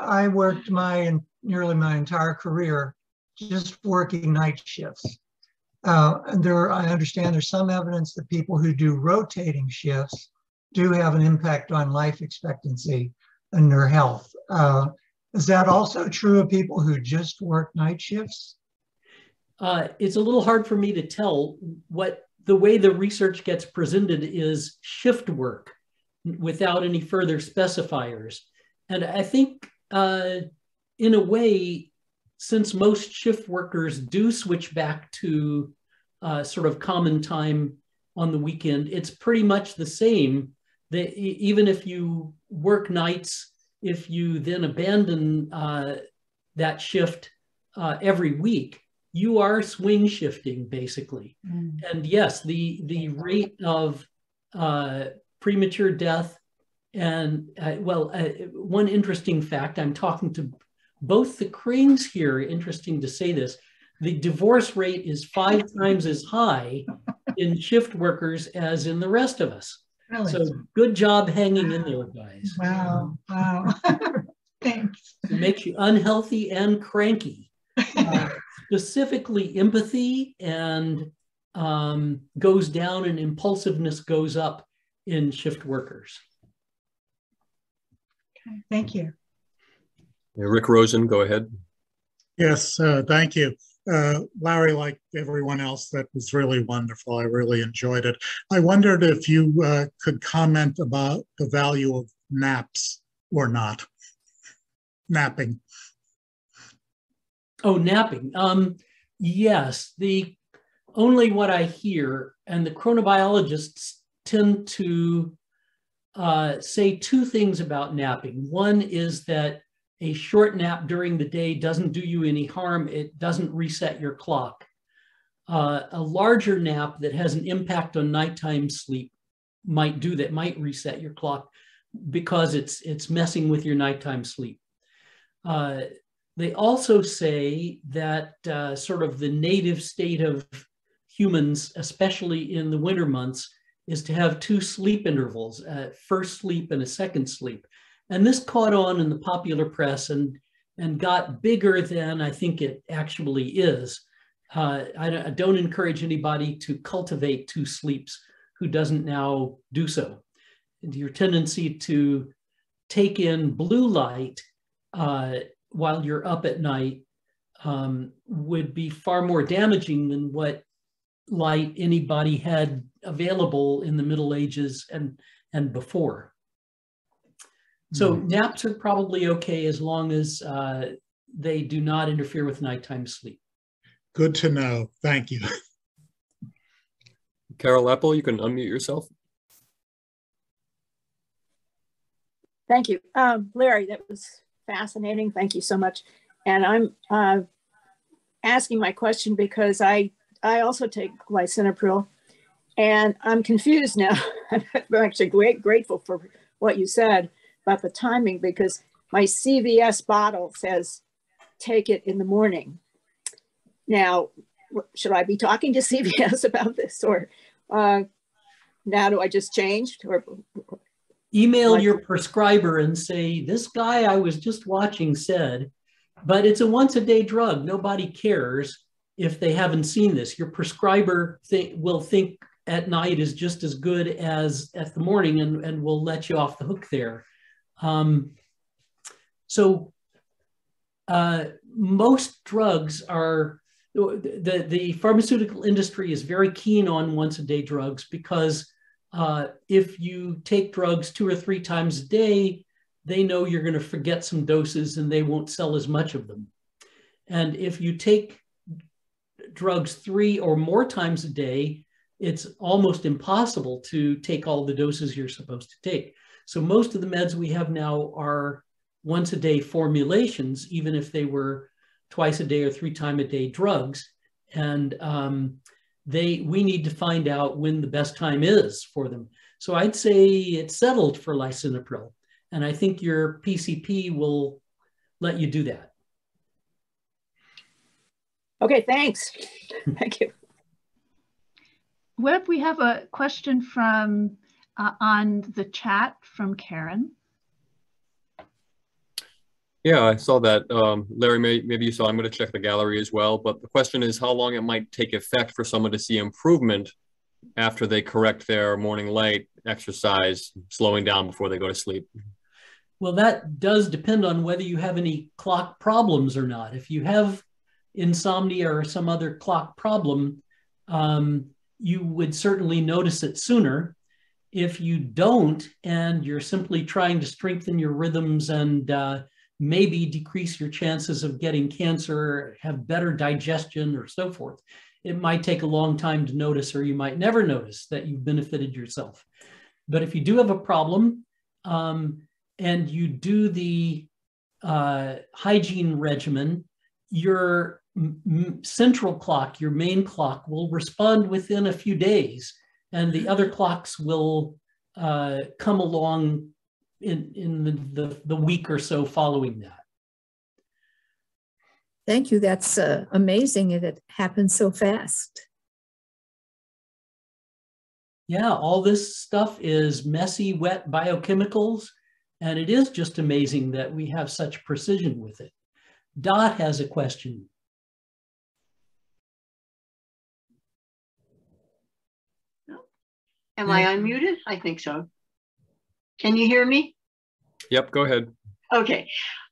[SPEAKER 8] I worked my nearly my entire career just working night shifts. Uh, and there, I understand there's some evidence that people who do rotating shifts do have an impact on life expectancy and their health. Uh, is that also true of people who just work night shifts?
[SPEAKER 2] Uh, it's a little hard for me to tell what the way the research gets presented is shift work without any further specifiers. And I think uh, in a way, since most shift workers do switch back to uh, sort of common time on the weekend, it's pretty much the same. They, even if you work nights, if you then abandon uh, that shift uh, every week, you are swing shifting basically. Mm. And yes, the, the rate of uh, premature death and uh, well, uh, one interesting fact, I'm talking to both the cranes here, interesting to say this, the divorce rate is five [laughs] times as high in shift workers as in the rest of us. Really? So good job hanging in there, guys.
[SPEAKER 7] Wow, wow. [laughs] Thanks.
[SPEAKER 2] It makes you unhealthy and cranky. Uh, [laughs] specifically, empathy and um, goes down and impulsiveness goes up in shift workers.
[SPEAKER 7] Okay, thank you.
[SPEAKER 5] Yeah, Rick Rosen, go ahead.
[SPEAKER 9] Yes, uh, thank you. Uh, Larry, like everyone else, that was really wonderful. I really enjoyed it. I wondered if you uh, could comment about the value of naps or not. Napping.
[SPEAKER 2] Oh, napping. Um, yes, the only what I hear, and the chronobiologists tend to uh, say two things about napping. One is that a short nap during the day doesn't do you any harm. It doesn't reset your clock. Uh, a larger nap that has an impact on nighttime sleep might do that, might reset your clock because it's, it's messing with your nighttime sleep. Uh, they also say that uh, sort of the native state of humans, especially in the winter months, is to have two sleep intervals, a first sleep and a second sleep. And this caught on in the popular press and, and got bigger than I think it actually is. Uh, I, I don't encourage anybody to cultivate two sleeps who doesn't now do so. And your tendency to take in blue light uh, while you're up at night um, would be far more damaging than what light anybody had available in the Middle Ages and, and before. So mm. naps are probably okay as long as uh, they do not interfere with nighttime sleep.
[SPEAKER 9] Good to know. Thank you. [laughs]
[SPEAKER 5] Carol Apple, you can unmute yourself.
[SPEAKER 10] Thank you. Um, Larry, that was fascinating. Thank you so much. And I'm uh, asking my question because I, I also take lisinopril and I'm confused now. [laughs] I'm actually great, grateful for what you said about the timing because my CVS bottle says take it in the morning. Now, should I be talking to [laughs] CVS about this or uh, now do I just change or
[SPEAKER 2] email your prescriber and say this guy I was just watching said, but it's a once a day drug. Nobody cares if they haven't seen this. Your prescriber th- will think at night is just as good as at the morning and, and will let you off the hook there. Um, so uh, most drugs are, the, the pharmaceutical industry is very keen on once a day drugs because uh, if you take drugs two or three times a day, they know you're going to forget some doses and they won't sell as much of them. And if you take drugs three or more times a day, it's almost impossible to take all the doses you're supposed to take. So most of the meds we have now are once a day formulations, even if they were twice a day or three time a day drugs. And um, they we need to find out when the best time is for them. So I'd say it's settled for lisinopril. And I think your PCP will let you do that.
[SPEAKER 10] Okay, thanks. [laughs] Thank you.
[SPEAKER 1] Webb, we have a question from uh, on the chat from Karen.
[SPEAKER 5] Yeah, I saw that. Um, Larry, may, maybe you saw, I'm going to check the gallery as well. But the question is how long it might take effect for someone to see improvement after they correct their morning light exercise, slowing down before they go to sleep.
[SPEAKER 2] Well, that does depend on whether you have any clock problems or not. If you have insomnia or some other clock problem, um, you would certainly notice it sooner. If you don't, and you're simply trying to strengthen your rhythms and uh, maybe decrease your chances of getting cancer, have better digestion, or so forth, it might take a long time to notice, or you might never notice that you've benefited yourself. But if you do have a problem um, and you do the uh, hygiene regimen, your central clock, your main clock, will respond within a few days, and the other clocks will uh, come along in, in the, the, the, week or so following that.
[SPEAKER 11] Thank you. That's uh, amazing. It happens so fast.
[SPEAKER 2] Yeah, all this stuff is messy, wet biochemicals, and it is just amazing that we have such precision with it. Dot has a question.
[SPEAKER 12] Am I unmuted? I think so. Can you hear me?
[SPEAKER 5] Yep, go ahead.
[SPEAKER 12] Okay.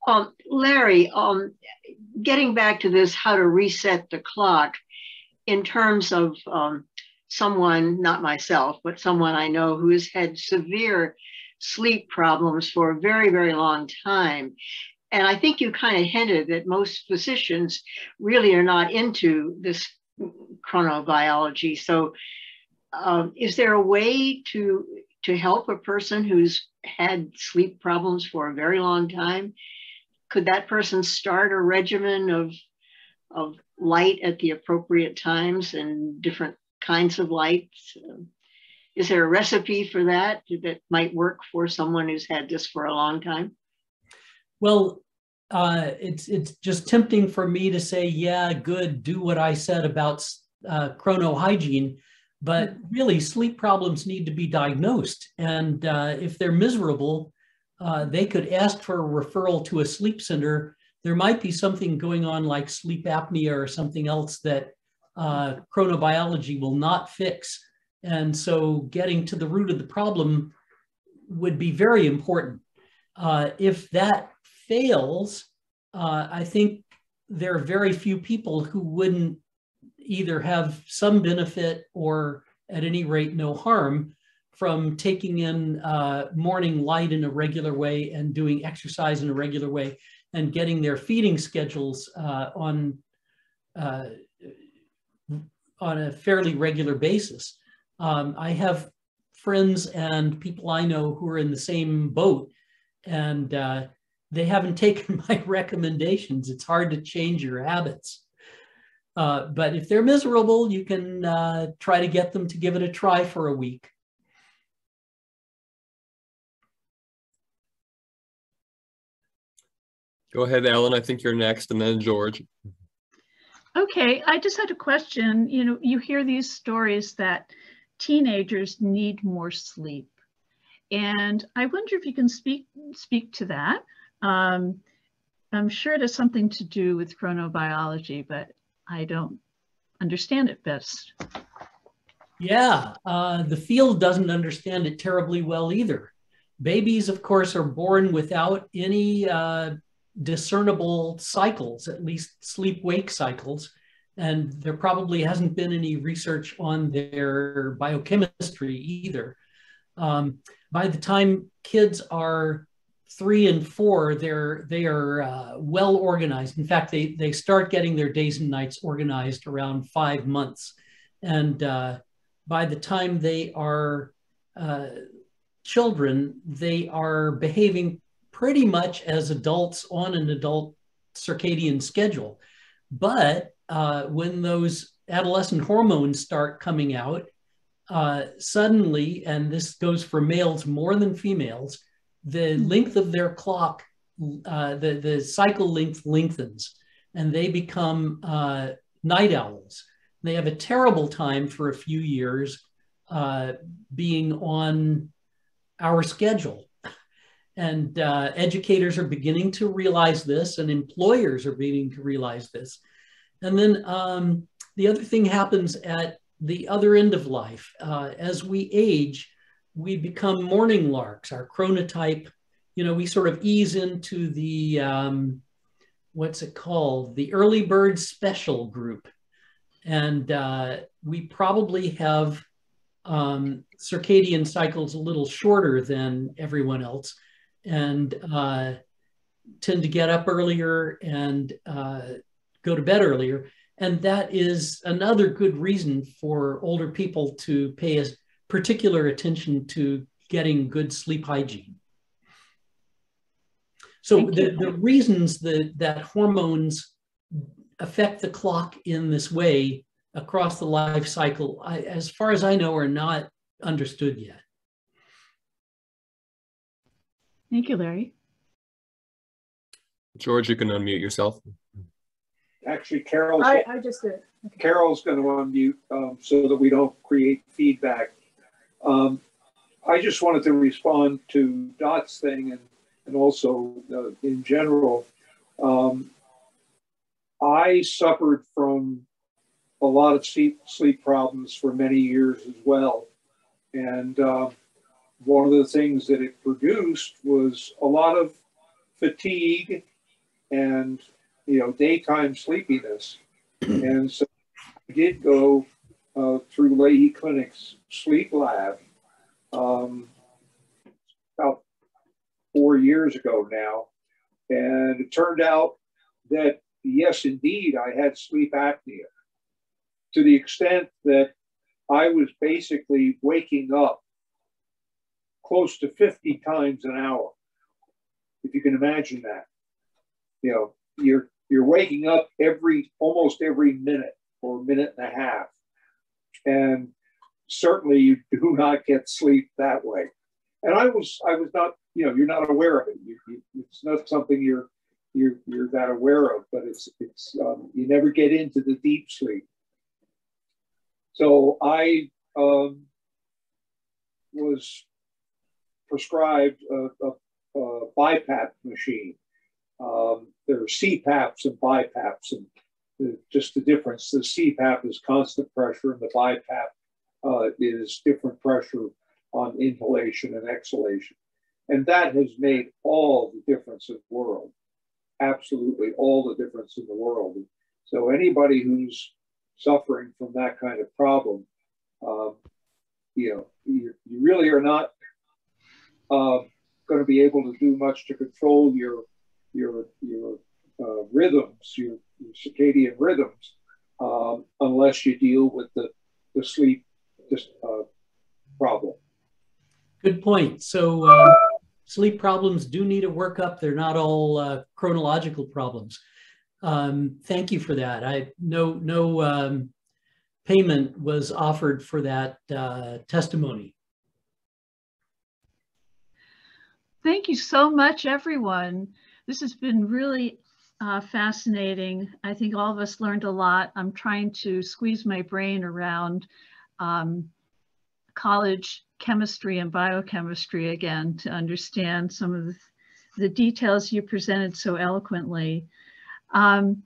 [SPEAKER 12] Um, Larry, um, getting back to this, how to reset the clock in terms of um, someone, not myself, but someone I know who has had severe sleep problems for a very, very long time. And I think you kind of hinted that most physicians really are not into this chronobiology. So, um, is there a way to to help a person who's had sleep problems for a very long time? Could that person start a regimen of of light at the appropriate times and different kinds of lights? Is there a recipe for that that might work for someone who's had this for a long time?
[SPEAKER 2] Well, uh, it's it's just tempting for me to say, yeah, good, do what I said about uh, chronohygiene, but really, sleep problems need to be diagnosed, and uh, if they're miserable, uh, they could ask for a referral to a sleep center. There might be something going on like sleep apnea or something else that uh, chronobiology will not fix. And so getting to the root of the problem would be very important. Uh, if that fails, uh, I think there are very few people who wouldn't either have some benefit or at any rate no harm from taking in uh, morning light in a regular way and doing exercise in a regular way and getting their feeding schedules uh, on uh, on a fairly regular basis. Um, I have friends and people I know who are in the same boat, and uh, they haven't [laughs] taken my recommendations. It's hard to change your habits. Uh, but if they're miserable, you can uh, try to get them to give it a try for a week.
[SPEAKER 5] Go ahead, Ellen. I think you're next, and then George.
[SPEAKER 1] Okay, I just had a question. You know, you hear these stories that teenagers need more sleep. And I wonder if you can speak speak to that. Um, I'm sure it has something to do with chronobiology, but I don't understand it best.
[SPEAKER 2] Yeah, uh, the field doesn't understand it terribly well either. Babies, of course, are born without any uh, discernible cycles, at least sleep wake cycles. And there probably hasn't been any research on their biochemistry either. Um, by the time kids are three and four, they're they are uh, well organized. In fact, they they start getting their days and nights organized around five months, and uh, by the time they are uh, children, they are behaving pretty much as adults on an adult circadian schedule. But uh, when those adolescent hormones start coming out, uh, suddenly, and this goes for males more than females, the length of their clock, uh, the, the cycle length lengthens, and they become uh, night owls. They have a terrible time for a few years uh, being on our schedule. And uh, educators are beginning to realize this, and employers are beginning to realize this. And then um, the other thing happens at the other end of life. Uh, as we age, we become morning larks, our chronotype, you know, we sort of ease into the, um, what's it called? The early bird special group. And uh, we probably have um, circadian cycles a little shorter than everyone else and uh, tend to get up earlier and uh, go to bed earlier. And that is another good reason for older people to pay particular attention to getting good sleep hygiene. So the, the reasons that, that hormones affect the clock in this way across the life cycle, I, as far as I know, are not understood yet.
[SPEAKER 1] Thank you, Larry.
[SPEAKER 5] George, you can unmute yourself.
[SPEAKER 13] Actually, Carol's,
[SPEAKER 10] I, I just did.
[SPEAKER 13] Okay. Carol's going to unmute um, so that we don't create feedback. Um, I just wanted to respond to Dot's thing and, and also uh, in general. Um, I suffered from a lot of sleep, sleep problems for many years as well. And uh, one of the things that it produced was a lot of fatigue and you know daytime sleepiness. [clears throat] and so I did go uh, through Lahey Clinic's sleep lab um, about four years ago now, and it turned out that yes, indeed, I had sleep apnea to the extent that I was basically waking up close to 50 times an hour, if you can imagine that. You know, you're you're waking up every almost every minute or minute and a half. And certainly you do not get sleep that way. And I was I was not, you know, you're not aware of it. You, you, it's not something you're you're you're that aware of, but it's it's um, you never get into the deep sleep. So I um, was prescribed a, a, a BiPAP machine. Um, there are CPAPs and BiPAPs, and the, just the difference. The CPAP is constant pressure, and the BiPAP uh, is different pressure on inhalation and exhalation. And that has made all the difference in the world. Absolutely all the difference in the world. So anybody who's suffering from that kind of problem, um, you know, you, you, really are not uh, going to be able to do much to control your your your uh, rhythms, your, your, circadian rhythms, um, unless you deal with the the sleep just, uh, problem.
[SPEAKER 2] Good point. So uh, sleep problems do need a workup. They're not all uh, chronological problems. Um, thank you for that. I no no um, payment was offered for that uh, testimony.
[SPEAKER 1] Thank you so much, everyone. This has been really uh, fascinating. I think all of us learned a lot. I'm trying to squeeze my brain around um, college chemistry and biochemistry again to understand some of the, the details you presented so eloquently. Um,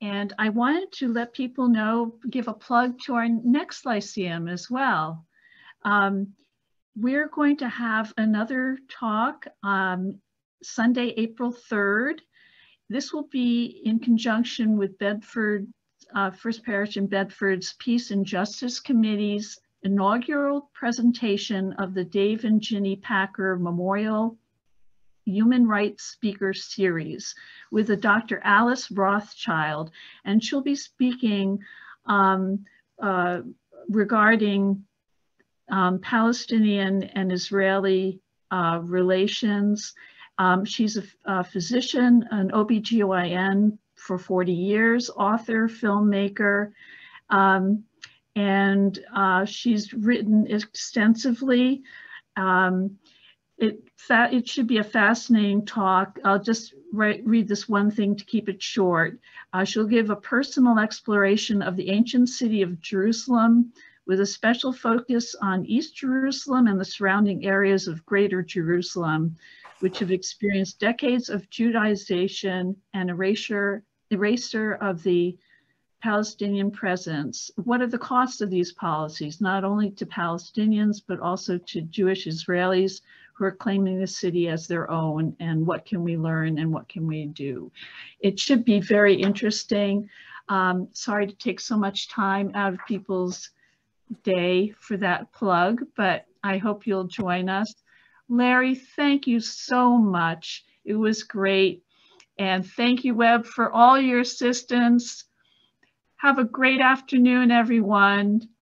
[SPEAKER 1] and I wanted to let people know, give a plug to our next Lyceum as well. Um, we're going to have another talk um, Sunday, April 3rd. This will be in conjunction with Bedford, uh, First Parish in Bedford's Peace and Justice Committee's inaugural presentation of the Dave and Ginny Packer Memorial Human Rights Speaker Series with a Dr. Alice Rothchild, and she'll be speaking um, uh, regarding um, Palestinian and Israeli uh, relations. Um, she's a, a, physician, an OBGYN for 40 years, author, filmmaker, um, and uh, she's written extensively. Um, it, it should be a fascinating talk. I'll just read this one thing to keep it short. Uh, she'll give a personal exploration of the ancient city of Jerusalem with a special focus on East Jerusalem and the surrounding areas of Greater Jerusalem, which have experienced decades of Judaization and erasure, erasure of the Palestinian presence. What are the costs of these policies, not only to Palestinians, but also to Jewish Israelis who are claiming the city as their own and what can we learn and what can we do. It should be very interesting. Um, sorry to take so much time out of people's day for that plug, but I hope you'll join us. Larry, thank you so much. It was great. And thank you, Webb, for all your assistance. Have a great afternoon, everyone.